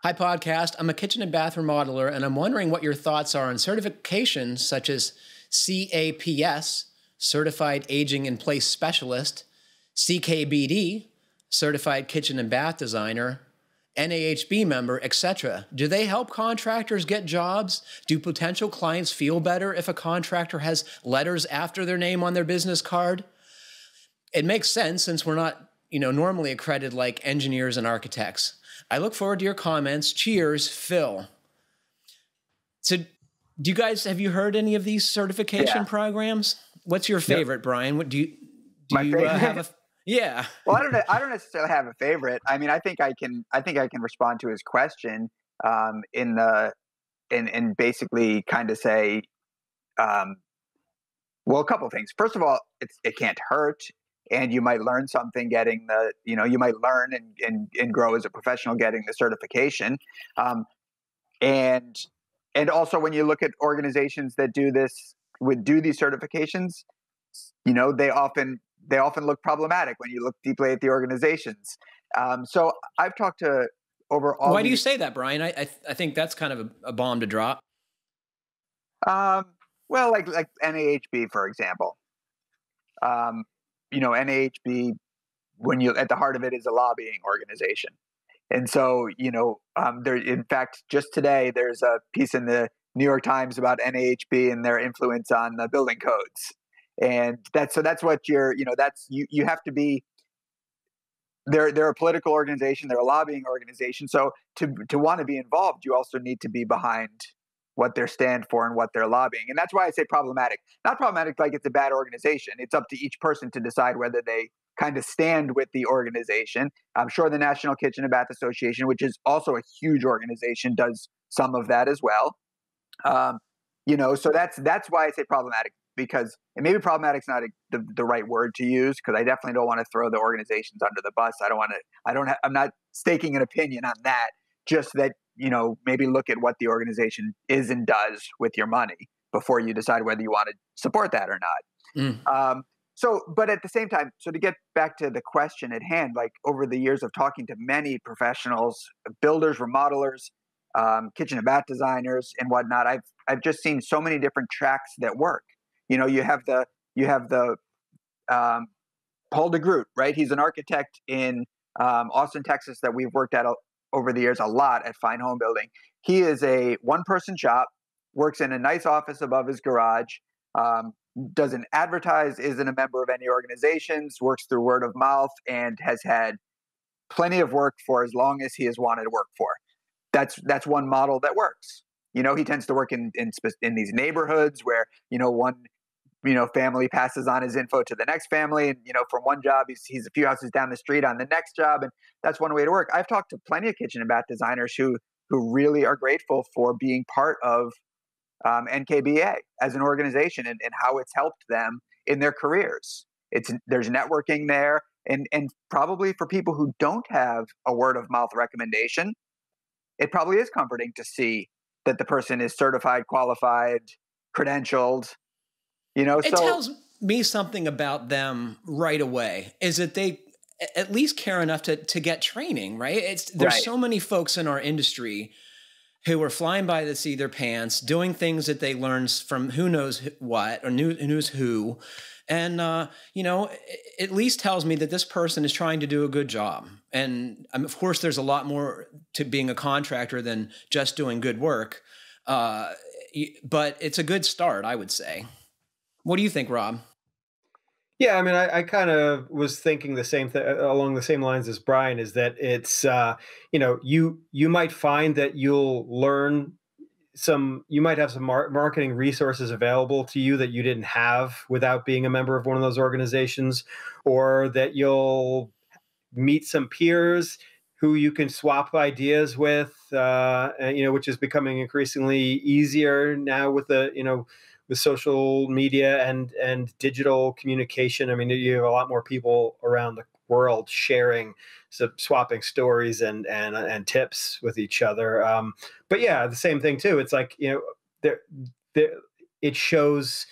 Hi, podcast. I'm a kitchen and bathroom modeler, and I'm wondering what your thoughts are on certifications such as CAPS, Certified Aging in Place Specialist, CKBD, Certified Kitchen and Bath Designer, NAHB member, etc. Do they help contractors get jobs? Do potential clients feel better if a contractor has letters after their name on their business card? It makes sense since we're not, you know, normally accredited like engineers and architects. I look forward to your comments. Cheers, Phil. So, do you guys have you heard any of these certification yeah. programs? What's your favorite, yep. Brian? What do you do? you uh, have a yeah. well, I don't. I don't necessarily have a favorite. I mean, I think I can. I think I can respond to his question um, in the in and basically kind of say, um, well, a couple things. First of all, it's it can't hurt, and you might learn something getting the. You know, you might learn and and, and grow as a professional getting the certification, um, and and also when you look at organizations that do this would do these certifications, you know, they often they often look problematic when you look deeply at the organizations. Um, so I've talked to over all. Why do you say that, Brian? I I, I think that's kind of a, a bomb to drop. Um, well, like like NAHB for example. Um, you know, NAHB when you at the heart of it is a lobbying organization, and so you know, um, there. In fact, just today there's a piece in the New York Times about NAHB and their influence on the building codes and that's so that's what you're you know that's you you have to be they're they're a political organization they're a lobbying organization so to to want to be involved you also need to be behind what they stand for and what they're lobbying and that's why i say problematic. Not problematic like it's a bad organization it's up to each person to decide whether they kind of stand with the organization. I'm sure the national kitchen and bath association which is also a huge organization does some of that as well. Um, you know so that's that's why i say problematic because and maybe problematic is not a, the, the right word to use because I definitely don't want to throw the organizations under the bus. I don't want to. I don't. Ha- I'm not staking an opinion on that. Just that you know maybe look at what the organization is and does with your money before you decide whether you want to support that or not. Mm. Um, so, but at the same time, so to get back to the question at hand, like over the years of talking to many professionals, builders, remodelers, um, kitchen and bath designers, and whatnot, I've I've just seen so many different tracks that work you know, you have the you have the um, Paul DeGroot, right? He's an architect in um, Austin, Texas, that we've worked at a, over the years a lot at Fine Homebuilding. He is a one-person shop, works in a nice office above his garage. Um, doesn't advertise, isn't a member of any organizations, works through word of mouth, and has had plenty of work for as long as he has wanted to work for. That's that's one model that works. You know, he tends to work in in, in these neighborhoods where you know one you know family passes on his info to the next family and you know from one job he's, he's a few houses down the street on the next job and that's one way to work. I've talked to plenty of kitchen and bath designers who who really are grateful for being part of um, nkba as an organization and, and how it's helped them in their careers. It's there's networking there and and probably for people who don't have a word of mouth recommendation it probably is comforting to see that the person is certified qualified credentialed you know, it so, tells me something about them right away. Is that they at least care enough to to get training, right? It's there's right. so many folks in our industry who are flying by the seat of their pants, doing things that they learned from who knows what or who knows who. And, uh, you know, at least tells me that this person is trying to do a good job. And um, of course, there's a lot more to being a contractor than just doing good work. Uh, but it's a good start, I would say. What do you think, Rob? Yeah, I mean, I, I kind of was thinking the same thing uh, along the same lines as Brian. Is that it's uh, you know you you might find that you'll learn some you might have some mar- marketing resources available to you that you didn't have without being a member of one of those organizations, or that you'll meet some peers who you can swap ideas with, uh, and, you know, which is becoming increasingly easier now with the you know with social media and and digital communication. I mean, you have a lot more people around the world sharing, swapping stories and and and tips with each other. Um, but yeah, the same thing too. It's like you know, there, there, it shows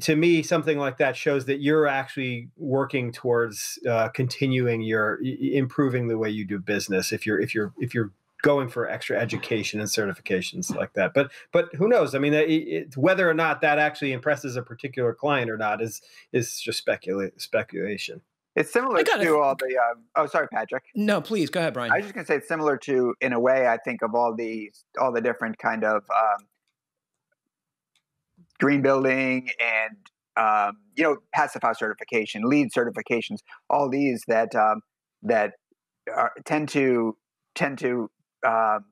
to me something like that shows that you're actually working towards uh, continuing your improving the way you do business if you're if you're if you're going for extra education and certifications like that. But but who knows? I mean it, it, whether or not that actually impresses a particular client or not is is just specula- speculation. It's similar to all the um, oh sorry patrick. No please go ahead brian. I was just going to say it's similar to in a way i think of all the all the different kind of um, green building and um, you know passive house certification, LEED certifications, all these that um, that are, tend to tend to um,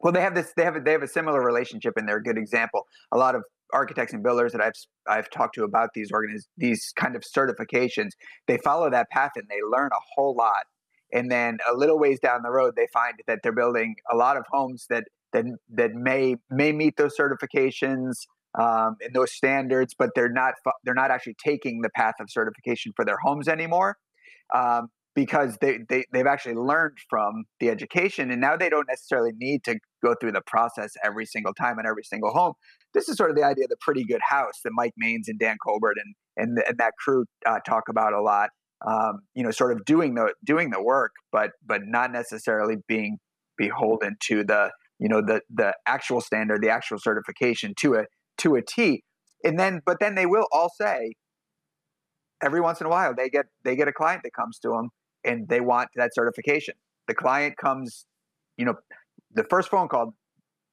well they have this they have they have a similar relationship and they're a good example. A lot of architects and builders that I've I've talked to about these organiz- these kind of certifications, they follow that path and they learn a whole lot. And then a little ways down the road, they find that they're building a lot of homes that that that may may meet those certifications um, and those standards, but they're not they're not actually taking the path of certification for their homes anymore um, because they, they they've actually learned from the education, and now they don't necessarily need to go through the process every single time in every single home. This is sort of the idea of the pretty good house that Mike maines and Dan Kolbert and and, and that crew uh, talk about a lot. Um, you know, sort of doing the doing the work, but but not necessarily being beholden to the you know the the actual standard, the actual certification to a to a T. And then, but then they will all say, every once in a while, they get they get a client that comes to them and they want that certification. The client comes, you know, the first phone call,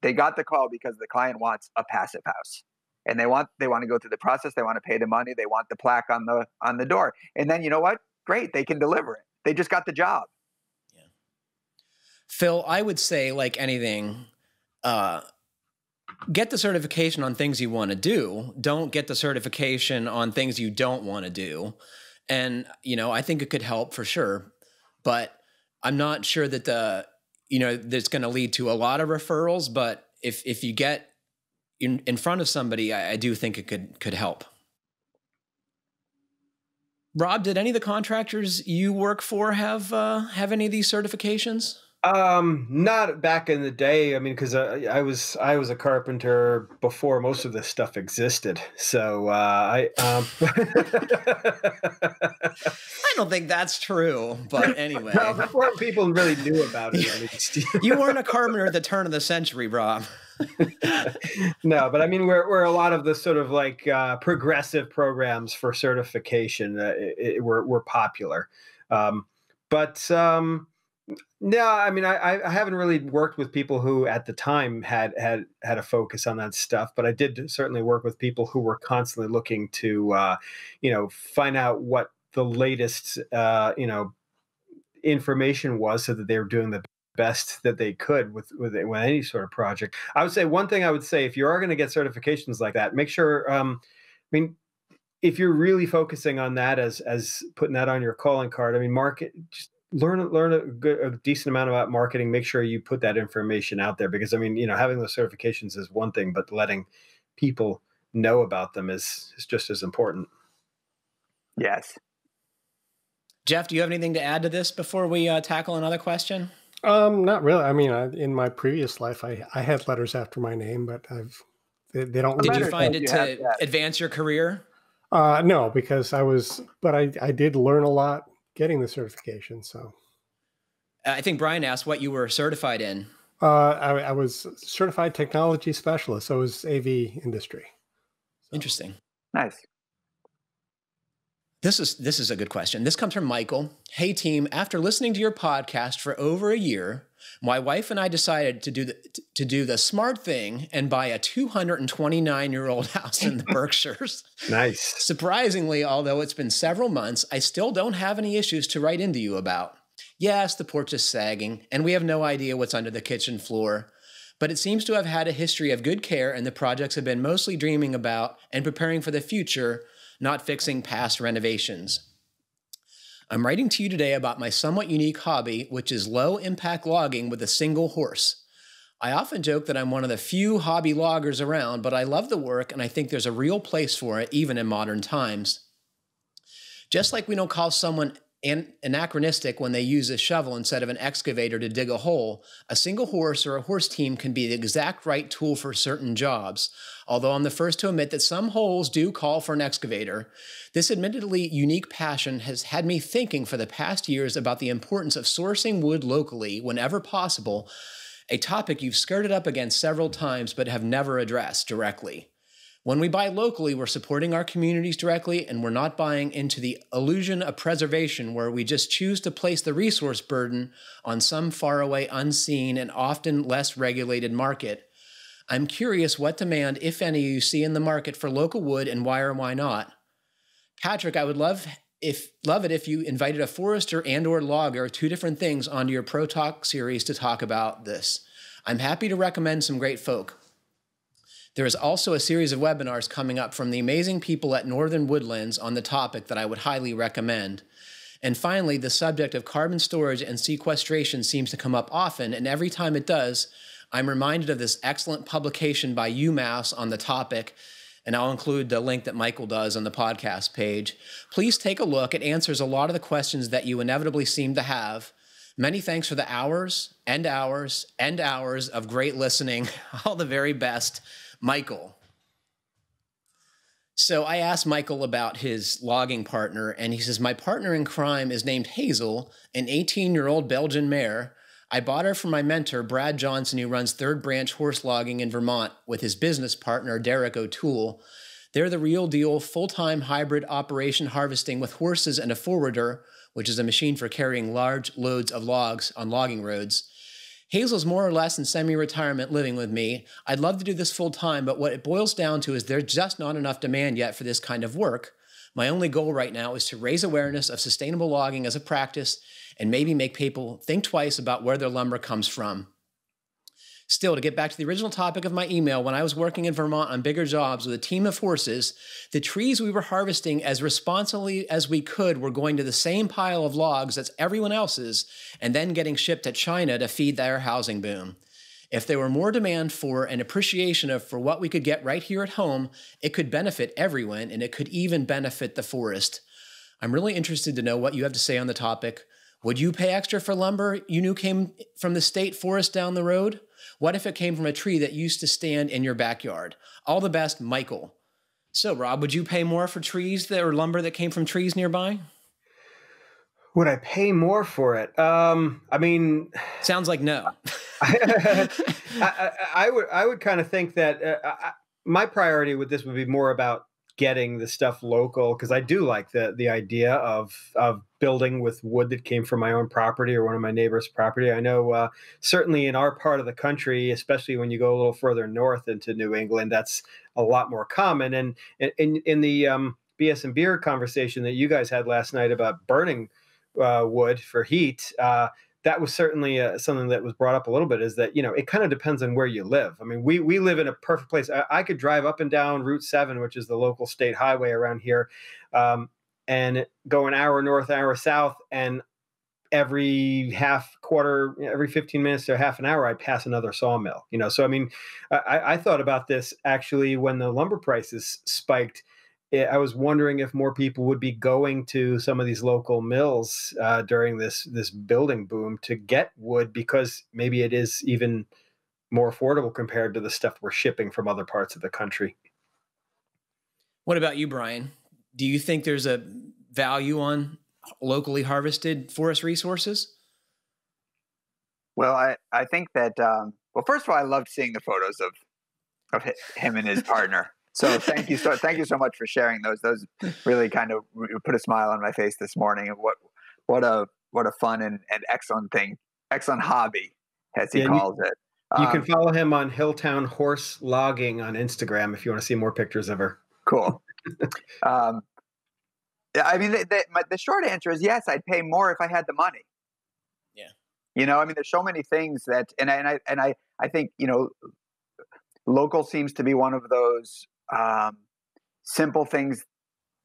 they got the call because the client wants a passive house and they want they want to go through the process they want to pay the money they want the plaque on the on the door and then you know what great they can deliver it they just got the job yeah phil i would say like anything uh get the certification on things you want to do. Don't get the certification on things you don't want to do. And, you know, I think it could help for sure. But I'm not sure that the, you know, that's going to lead to a lot of referrals. But if, if you get in, in front of somebody, I, I do think it could, could help. Rob, did any of the contractors you work for have uh, have any of these certifications? Um, not back in the day. I mean, because I, I, was I was a carpenter before most of this stuff existed. So uh, I um... I don't think that's true. But anyway, no, before people really knew about it, you weren't a carpenter at the turn of the century, Rob. no, but I mean, where where a lot of the sort of like uh, progressive programs for certification uh, it, it, were were popular, um, but. Um, no, I mean, I, I haven't really worked with people who at the time had had had a focus on that stuff, but I did certainly work with people who were constantly looking to, uh, you know, find out what the latest, uh, you know, information was, so that they were doing the best that they could with with, with any sort of project. I would say one thing I would say if you are going to get certifications like that, make sure. Um, I mean, if you're really focusing on that as as putting that on your calling card, I mean, market just learn learn a, good, a decent amount about marketing. Make sure you put that information out there because I mean, you know, having those certifications is one thing, but letting people know about them is is just as important. Yes. Jeff, do you have anything to add to this before we uh, tackle another question? Um, not really. I mean, I, in my previous life, I, I had letters after my name, but I've they, they don't. Did you find it to advance your career? Uh, no, because I was, but I I did learn a lot getting the certification. So I think Brian asked what you were certified in. Uh, I, I, was certified technology specialist. So it was AV industry. So. Interesting. Nice. This is this is a good question. This comes from Michael. Hey team, after listening to your podcast for over a year, my wife and I decided to do the to do the smart thing and buy a 229 year old house in the Berkshires. nice. Surprisingly, although it's been several months, I still don't have any issues to write into you about. Yes, the porch is sagging, and we have no idea what's under the kitchen floor. But it seems to have had a history of good care, and the projects have been mostly dreaming about and preparing for the future, not fixing past renovations. I'm writing to you today about my somewhat unique hobby, which is low impact logging with a single horse. I often joke that I'm one of the few hobby loggers around, but I love the work and I think there's a real place for it even in modern times. Just like we don't call someone an- anachronistic when they use a shovel instead of an excavator to dig a hole, a single horse or a horse team can be the exact right tool for certain jobs. Although I'm the first to admit that some holes do call for an excavator, this admittedly unique passion has had me thinking for the past years about the importance of sourcing wood locally whenever possible, a topic you've skirted up against several times but have never addressed directly. When we buy locally, we're supporting our communities directly and we're not buying into the illusion of preservation where we just choose to place the resource burden on some faraway, unseen, and often less regulated market. I'm curious what demand, if any, you see in the market for local wood and why or why not. Patrick, I would love if love it if you invited a forester and or logger, two different things, onto your Pro Talk series to talk about this. I'm happy to recommend some great folk. There is also a series of webinars coming up from the amazing people at Northern Woodlands on the topic that I would highly recommend. And finally, the subject of carbon storage and sequestration seems to come up often, and every time it does, I'm reminded of this excellent publication by UMass on the topic, and I'll include the link that Michael does on the podcast page. Please take a look. It answers a lot of the questions that you inevitably seem to have. Many thanks for the hours and hours and hours of great listening. All the very best. Michael. So I asked Michael about his logging partner, and he says, My partner in crime is named Hazel, an 18 year old Belgian mare. I bought her from my mentor, Brad Johnson, who runs Third Branch Horse Logging in Vermont with his business partner, Derek O'Toole. They're the real deal full time hybrid operation harvesting with horses and a forwarder, which is a machine for carrying large loads of logs on logging roads. Hazel's more or less in semi retirement living with me. I'd love to do this full time, but what it boils down to is there's just not enough demand yet for this kind of work. My only goal right now is to raise awareness of sustainable logging as a practice and maybe make people think twice about where their lumber comes from. Still, to get back to the original topic of my email, when I was working in Vermont on bigger jobs with a team of horses, the trees we were harvesting as responsibly as we could were going to the same pile of logs as everyone else's and then getting shipped to China to feed their housing boom. If there were more demand for and appreciation of for what we could get right here at home, it could benefit everyone and it could even benefit the forest. I'm really interested to know what you have to say on the topic. Would you pay extra for lumber you knew came from the state forest down the road? What if it came from a tree that used to stand in your backyard? All the best, Michael. So, Rob, would you pay more for trees that or lumber that came from trees nearby? Would I pay more for it? Um, I mean, sounds like no. I, I, I, would I would kind of think that uh, I, my priority with this would be more about getting the stuff local because I do like the the idea of of building with wood that came from my own property or one of my neighbors' property. I know uh, certainly in our part of the country, especially when you go a little further north into New England, that's a lot more common. And in in the um, BS and beer conversation that you guys had last night about burning uh, wood for heat. Uh, that was certainly uh, something that was brought up a little bit is that you know it kind of depends on where you live. I mean we we live in a perfect place. I, I could drive up and down route 7 which is the local state highway around here um, and go an hour north hour south and every half quarter every 15 minutes to half an hour i'd pass another sawmill you know? So i mean I, I thought about this actually when the lumber prices spiked I was wondering if more people would be going to some of these local mills uh, during this this building boom to get wood because maybe it is even more affordable compared to the stuff we're shipping from other parts of the country. What about you, Brian? Do you think there's a value on locally harvested forest resources? Well, I, I think that um, well, first of all, I loved seeing the photos of of him and his partner. So thank you so thank you so much for sharing those. Those really kind of put a smile on my face this morning. And what what a what a fun and, and excellent thing, excellent hobby, as he yeah, calls you, it. You um, can follow him on Hilltown Horse Logging on Instagram if you want to see more pictures of her. Cool. um, I mean, the, the, my, the short answer is yes. I'd pay more if I had the money. Yeah. You know, I mean, there's so many things that, and I, and I, and I, I think you know, local seems to be one of those um, simple things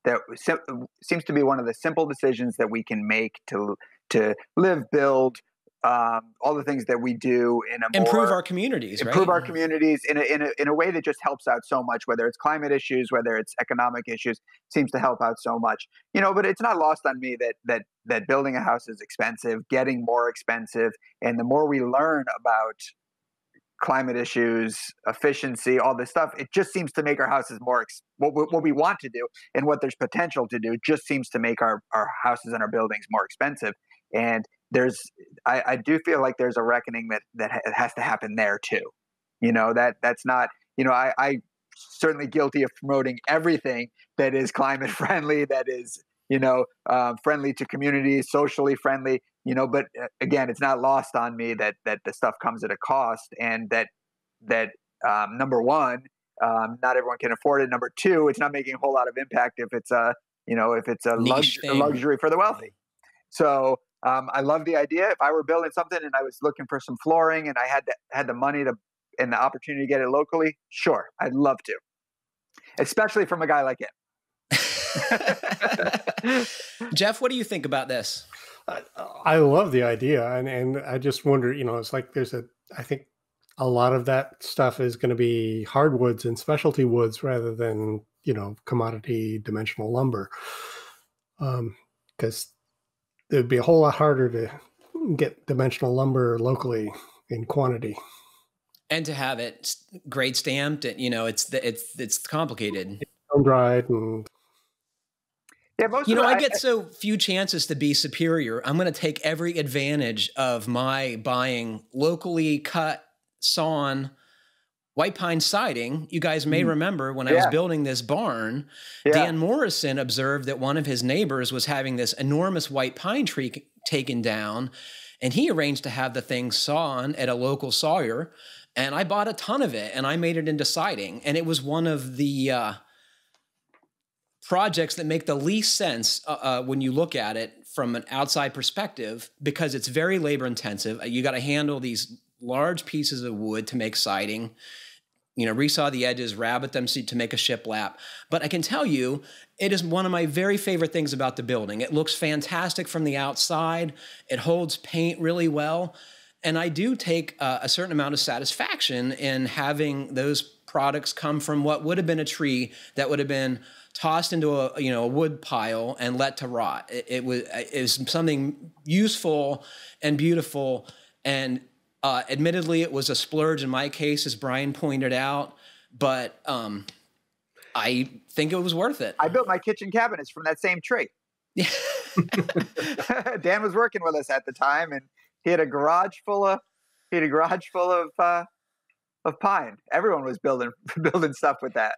that sim- seems to be one of the simple decisions that we can make to to live, build, um, all the things that we do in a improve more, our communities, improve right? our communities in a, in a in a way that just helps out so much. Whether it's climate issues, whether it's economic issues, seems to help out so much. You know, but it's not lost on me that that that building a house is expensive, getting more expensive, and the more we learn about climate issues, efficiency, all this stuff, it just seems to make our houses more ex- what, what we want to do and what there's potential to do just seems to make our, our houses and our buildings more expensive. And there's, I, I do feel like there's a reckoning that, that has to happen there too. You know, that that's not, you know, I, I certainly guilty of promoting everything that is climate friendly, that is, you know, uh, friendly to communities, socially friendly you know but uh, again it's not lost on me that that the stuff comes at a cost and that that um, number one um, not everyone can afford it. Number two it's not making a whole lot of impact if it's a you know if it's a, lux- a luxury for the wealthy. So um, i love the idea. If i were building something and i was looking for some flooring and i had the, had the money to and the opportunity to get it locally sure i'd love to. Especially from a guy like him jeff what do you think about this? I, love the idea, and and I just wonder, you know, it's like there's a, I think a lot of that stuff is going to be hardwoods and specialty woods rather than you know commodity dimensional lumber, because um, it'd be a whole lot harder to get dimensional lumber locally in quantity. And to have it grade stamped and you know it's the it's it's complicated. Dried and yeah, most you know, I, I get so few chances to be superior. I'm going to take every advantage of my buying locally cut, sawn white pine siding. You guys may mm. remember when yeah. I was building this barn, yeah. Dan Morrison observed that one of his neighbors was having this enormous white pine tree taken down, and he arranged to have the thing sawn at a local sawyer. And I bought a ton of it, and I made it into siding, and it was one of the uh, projects that make the least sense uh, uh, when you look at it from an outside perspective because it's very labor intensive. Uh, you got to handle these large pieces of wood to make siding. You know, resaw the edges, rabbet them to make a shiplap. But I can tell you, it is one of my very favorite things about the building. It looks fantastic from the outside. It holds paint really well. And I do take uh, a certain amount of satisfaction in having those products come from what would have been a tree that would have been tossed into a you know a wood pile and let to rot. It, it was it was something useful and beautiful, and uh, admittedly, it was a splurge in my case, as Brian pointed out. But um, I think it was worth it. I built my kitchen cabinets from that same tree. Dan was working with us at the time, and he had a garage full of he had a garage full of uh, of pine. Everyone was building building stuff with that.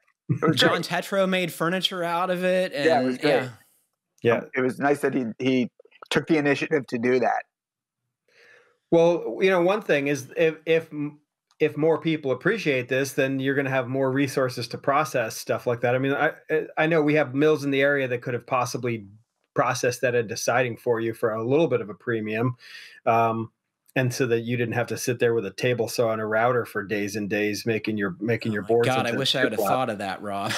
John Tetro made furniture out of it. And, yeah, it was great. Yeah. yeah, it was nice that he he took the initiative to do that. Well, you know, one thing is if if if more people appreciate this, then you're going to have more resources to process stuff like that. I mean, I I know we have mills in the area that could have possibly processed that at deciding for you for a little bit of a premium. Um, and so that you didn't have to sit there with a table saw and a router for days and days making your making oh your oh boards. God, I wish I would have thought of that, Rob.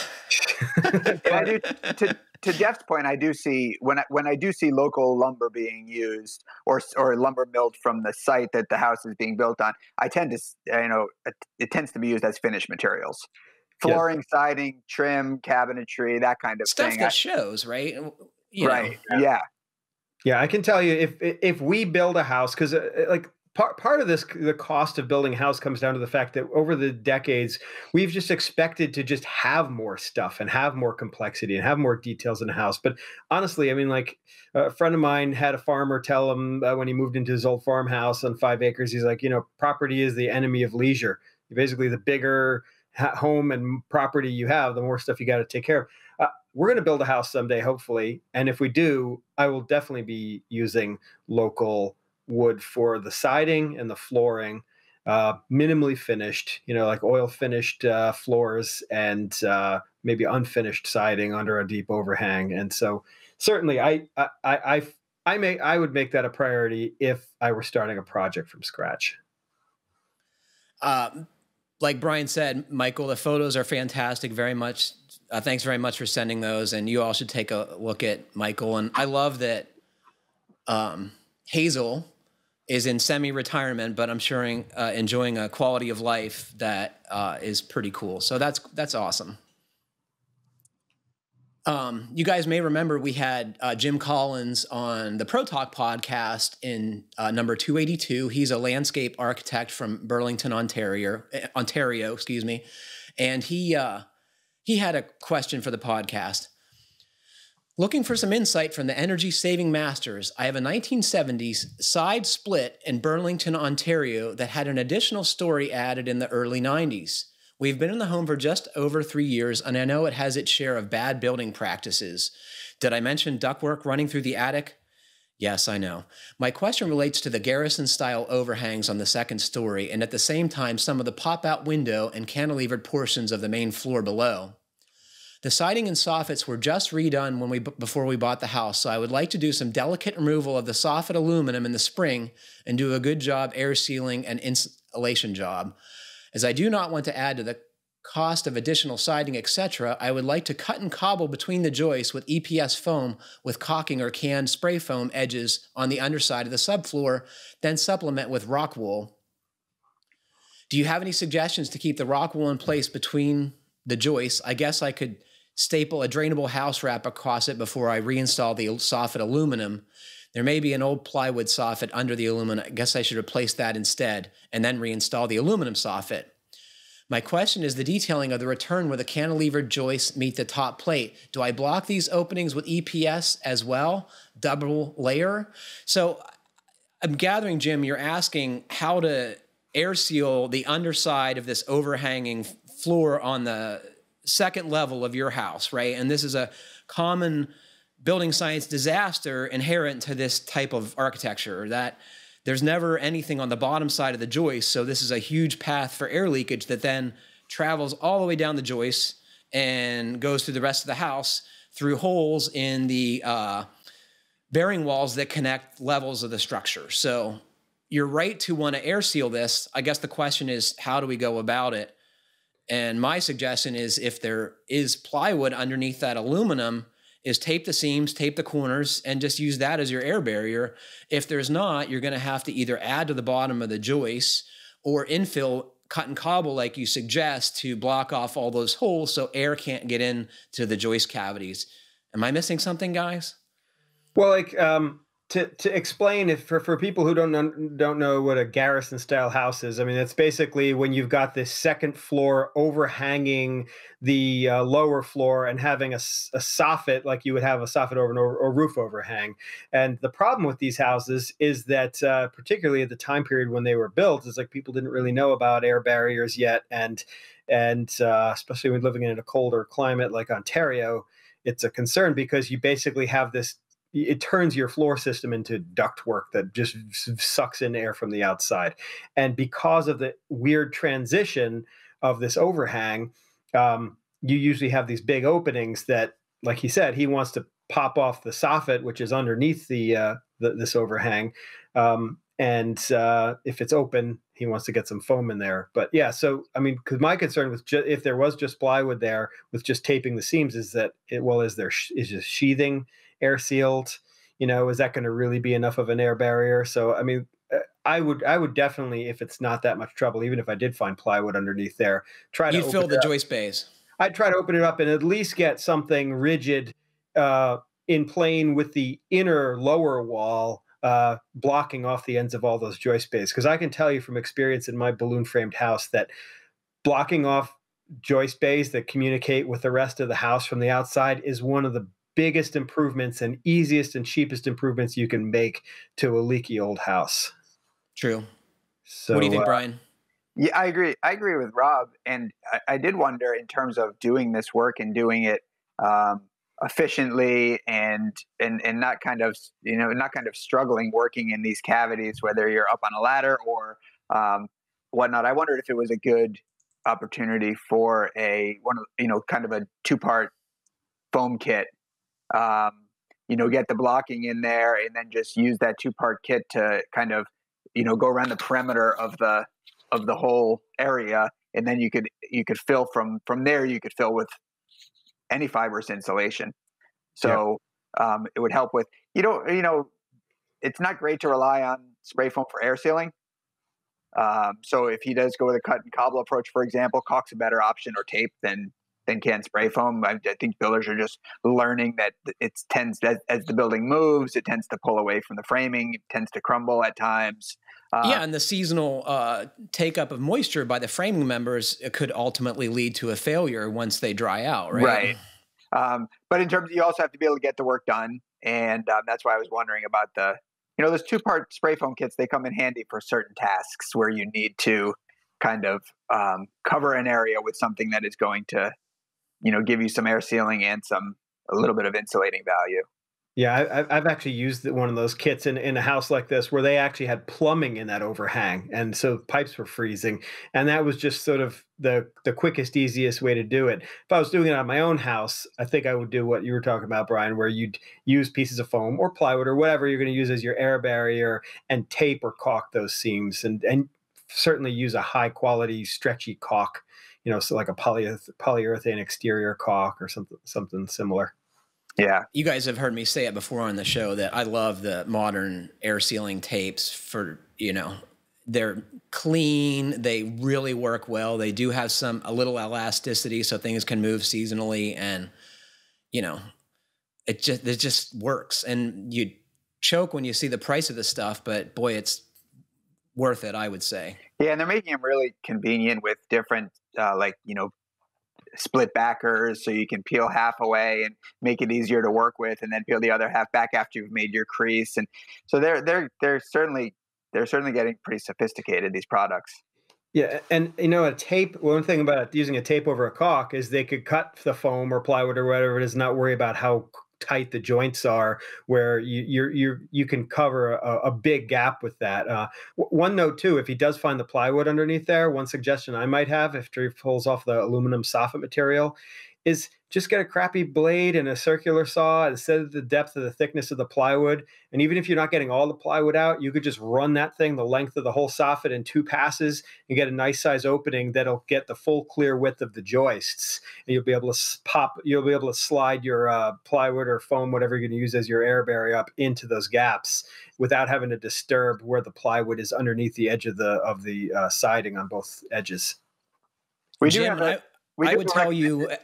I do, to, to Jeff's point, I do see when I, when I do see local lumber being used or or lumber milled from the site that the house is being built on. I tend to you know it tends to be used as finished materials, flooring, yes. siding, trim, cabinetry, that kind of stuff thing. that I, shows, right? You right. Know. Yeah. Yeah, I can tell you if if we build a house because uh, uh, like part part of this the cost of building a house comes down to the fact that over the decades we've just expected to just have more stuff and have more complexity and have more details in a house. But honestly i mean like a friend of mine had a farmer tell him uh, when he moved into his old farmhouse on five acres he's like you know property is the enemy of leisure. Basically the bigger home and property you have the more stuff you got to take care of we're going to build a house someday, hopefully. And if we do, I will definitely be using local wood for the siding and the flooring, uh, minimally finished, you know, like oil finished uh, floors and uh, maybe unfinished siding under a deep overhang. And so, certainly, I, I, I, I may, I would make that a priority if I were starting a project from scratch. Um, like Brian said, Michael, the photos are fantastic. Very much uh, thanks very much for sending those. And you all should take a look at Michael. And I love that um, Hazel is in semi-retirement, but I'm sure uh, enjoying a quality of life that uh, is pretty cool. So that's that's awesome. Um, you guys may remember we had uh, Jim Collins on the Pro Talk podcast in uh, number 282. He's a landscape architect from Burlington, Ontario. Eh, Ontario, excuse me, and he uh, he had a question for the podcast. Looking for some insight from the energy saving masters, I have a 1970s side split in Burlington, Ontario that had an additional story added in the early 90s. We've been in the home for just over three years, and I know it has its share of bad building practices. Did I mention ductwork running through the attic? Yes, I know. My question relates to the garrison style overhangs on the second story, and at the same time, some of the pop out window and cantilevered portions of the main floor below. The siding and soffits were just redone when we before we bought the house, so I would like to do some delicate removal of the soffit aluminum in the spring and do a good job air sealing and insulation job. As I do not want to add to the cost of additional siding, etc., I would like to cut and cobble between the joists with EPS foam with caulking or canned spray foam edges on the underside of the subfloor, then supplement with rock wool. Do you have any suggestions to keep the rock wool in place between the joists? I guess I could staple a drainable house wrap across it before I reinstall the soffit aluminum. There may be an old plywood soffit under the aluminum. I guess I should replace that instead and then reinstall the aluminum soffit. My question is the detailing of the return where the cantilever joists meet the top plate. Do I block these openings with EPS as well? Double layer? So I'm gathering, Jim, you're asking how to air seal the underside of this overhanging floor on the second level of your house, right? And this is a common building science disaster inherent to this type of architecture or that there's never anything on the bottom side of the joist. So this is a huge path for air leakage that then travels all the way down the joist and goes through the rest of the house through holes in the uh, bearing walls that connect levels of the structure. So you're right to want to air seal this. I guess the question is, how do we go about it? And my suggestion is if there is plywood underneath that aluminum, is tape the seams, tape the corners, and just use that as your air barrier. If there's not, you're going to have to either add to the bottom of the joist or infill cut and cobble like you suggest to block off all those holes so air can't get in to the joist cavities. Am I missing something, guys? Well, like um, to to explain if for, for people who don't know, don't know what a garrison style house is i mean it's basically when you've got this second floor overhanging the uh, lower floor and having a, a soffit like you would have a soffit over an over, or roof overhang. And the problem with these houses is that uh, particularly at the time period when they were built is like people didn't really know about air barriers yet. And and uh, especially when living in a colder climate like ontario it's a concern because you basically have this it turns your floor system into ductwork that just sucks in air from the outside. And because of the weird transition of this overhang, um, you usually have these big openings that, like he said, he wants to pop off the soffit, which is underneath the, uh, the this overhang. Um, and uh, if it's open, he wants to get some foam in there. But yeah, so I mean, because my concern with ju- if there was just plywood there with just taping the seams is that it well is there sh- is just sheathing air sealed you know is that going to really be enough of an air barrier? So i mean uh, I would I would definitely if it's not that much trouble even if I did find plywood underneath there try to fill the joist bays. I'd try to open it up and at least get something rigid uh, in plane with the inner lower wall uh, blocking off the ends of all those joist bays. Because I can tell you from experience in my balloon framed house that blocking off joist bays that communicate with the rest of the house from the outside is one of the biggest improvements and easiest and cheapest improvements you can make to a leaky old house. True. So, what do you think, uh, Brian? Yeah, I agree. I agree with Rob, and I, I, did wonder in terms of doing this work and doing it um, efficiently and and and not kind of you know not kind of struggling working in these cavities, whether you're up on a ladder or um, whatnot. I wondered if it was a good opportunity for a one of you know kind of a two part foam kit um, you know, get the blocking in there and then just use that two part kit to kind of, you know, go around the perimeter of the of the whole area. And then you could you could fill from from there you could fill with any fibrous insulation. So yeah. um, it would help with you know, you know, it's not great to rely on spray foam for air sealing. Um, so if he does go with a cut and cobble approach, for example, caulk's a better option or tape than than can spray foam. I, I think builders are just learning that it tends as, as, the building moves, it tends to pull away from the framing, it tends to crumble at times. Uh, yeah, and the seasonal uh, take up of moisture by the framing members could ultimately lead to a failure once they dry out, right? Right. Um, but in terms, of, you also have to be able to get the work done, and um, that's why I was wondering about the you know, those two part spray foam kits, they come in handy for certain tasks where you need to kind of um, cover an area with something that is going to, you know, give you some air sealing and some, a little bit of insulating value. Yeah, I, I've actually used one of those kits in, in a house like this where they actually had plumbing in that overhang, and so pipes were freezing, and that was just sort of the the quickest, easiest way to do it. If I was doing it on my own house, I think I would do what you were talking about, Brian, where you'd use pieces of foam or plywood or whatever you're going to use as your air barrier, and tape or caulk those seams, and and certainly use a high quality, stretchy caulk, you know, so like a poly, polyurethane exterior caulk or something something similar. Yeah. You guys have heard me say it before on the show that I love the modern air sealing tapes for, you know, they're clean, they really work well. They do have some a little elasticity so things can move seasonally and you know, it just it just works and you choke when you see the price of the stuff, but boy, it's worth it, I would say. Yeah, and they're making them really convenient with different uh, like, you know, split backers so you can peel half away and make it easier to work with and then peel the other half back after you've made your crease and so they're they're they're certainly they're certainly getting pretty sophisticated these products. Yeah and you know a tape one thing about using a tape over a caulk is they could cut the foam or plywood or whatever it is not worry about how tight the joints are, where you you you you can cover a, a big gap with that. Uh, one note too, if he does find the plywood underneath there, one suggestion I might have if he pulls off the aluminum soffit material is just get a crappy blade and a circular saw and set the depth of the thickness of the plywood. And even if you're not getting all the plywood out, you could just run that thing the length of the whole soffit in two passes and get a nice size opening that'll get the full clear width of the joists. And you'll be able to pop, you'll be able to slide your uh, plywood or foam, whatever you're going to use as your air barrier up into those gaps without having to disturb where the plywood is underneath the edge of the of the uh, siding on both edges. We do Jim, have a, we I would tell you. It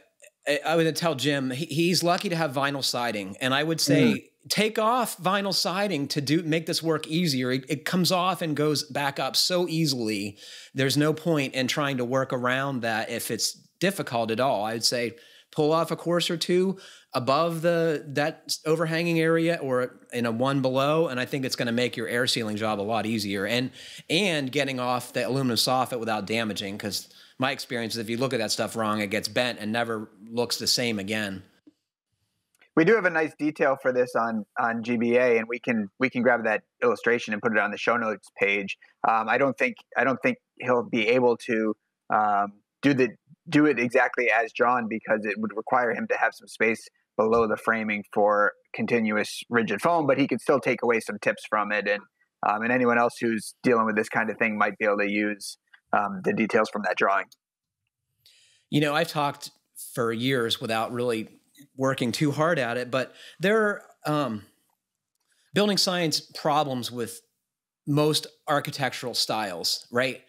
I would tell Jim he, he's lucky to have vinyl siding, and I would say mm. take off vinyl siding to do make this work easier. It, it, comes off and goes back up so easily. There's no point in trying to work around that if it's difficult at all. I would say pull off a course or two above the that overhanging area or in a one below and i think it's going to make your air sealing job a lot easier and and getting off the aluminum soffit without damaging because my experience is if you look at that stuff wrong, it gets bent and never looks the same again. We do have a nice detail for this on on GBA, and we can we can grab that illustration and put it on the show notes page. Um, I don't think I don't think he'll be able to um, do the do it exactly as drawn because it would require him to have some space below the framing for continuous rigid foam, but he could still take away some tips from it. And um, and anyone else who's dealing with this kind of thing might be able to use um, the details from that drawing. You know, I've talked for years without really working too hard at it, but there are um, building science problems with most architectural styles, right?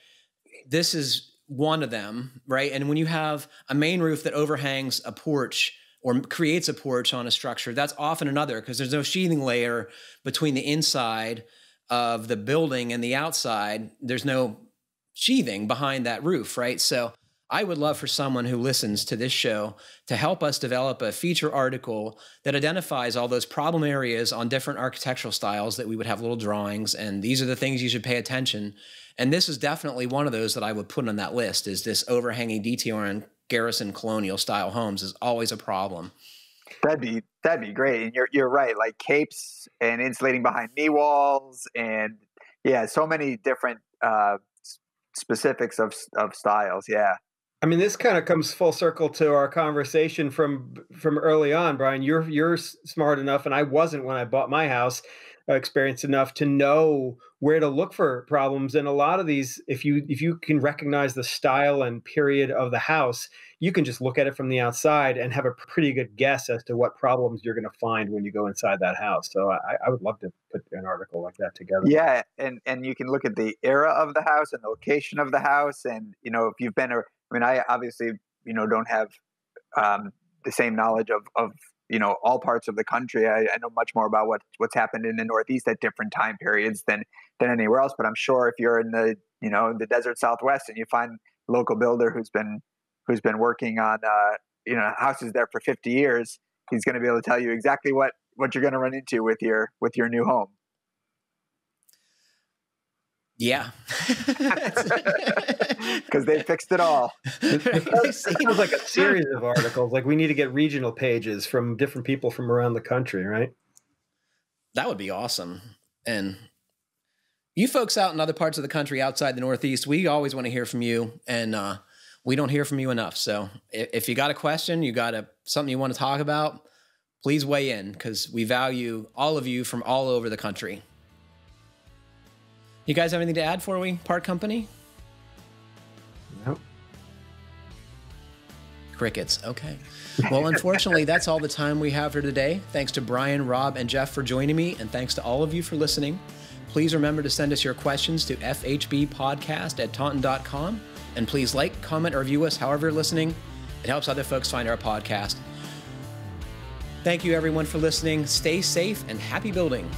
This is one of them, right? And when you have a main roof that overhangs a porch or creates a porch on a structure, that's often another because there's no sheathing layer between the inside of the building and the outside. There's no sheathing behind that roof, right? So I would love for someone who listens to this show to help us develop a feature article that identifies all those problem areas on different architectural styles that we would have little drawings and these are the things you should pay attention. And this is definitely one of those that I would put on that list is this overhanging detail on garrison colonial style homes is always a problem. That'd be that'd be great. And you're you're right. Like capes and insulating behind knee walls and yeah, so many different uh, specifics of of styles. Yeah. I mean, this kind of comes full circle to our conversation from from early on, Brian. You're you're smart enough, and I wasn't when I bought my house. Experienced enough to know where to look for problems, and a lot of these, if you if you can recognize the style and period of the house, you can just look at it from the outside and have a pretty good guess as to what problems you're going to find when you go inside that house. So I, I would love to put an article like that together. Yeah, and and you can look at the era of the house and the location of the house, and you know if you've been. I mean, I obviously you know don't have um, the same knowledge of of you know all parts of the country. I, I know much more about what what's happened in the Northeast at different time periods than than anywhere else. But I'm sure if you're in the you know the desert Southwest and you find local builder who's been who's been working on uh, you know houses there for 50 years, he's going to be able to tell you exactly what what you're going to run into with your with your new home. Yeah, because they fixed it all. it sounds like a series of articles. Like we need to get regional pages from different people from around the country, right? That would be awesome. And you folks out in other parts of the country outside the Northeast, we always want to hear from you, and uh, we don't hear from you enough. So if, if you got a question, you got a something you want to talk about, please weigh in because we value all of you from all over the country. You guys have anything to add for we part company? Nope. Crickets. Okay. Well, unfortunately, that's all the time we have for today. Thanks to Brian, Rob, and Jeff for joining me, and thanks to all of you for listening. Please remember to send us your questions to fhbpodcast at taunton.com. And please like, comment, or review us however you're listening. It helps other folks find our podcast. Thank you, everyone, for listening. Stay safe and happy building.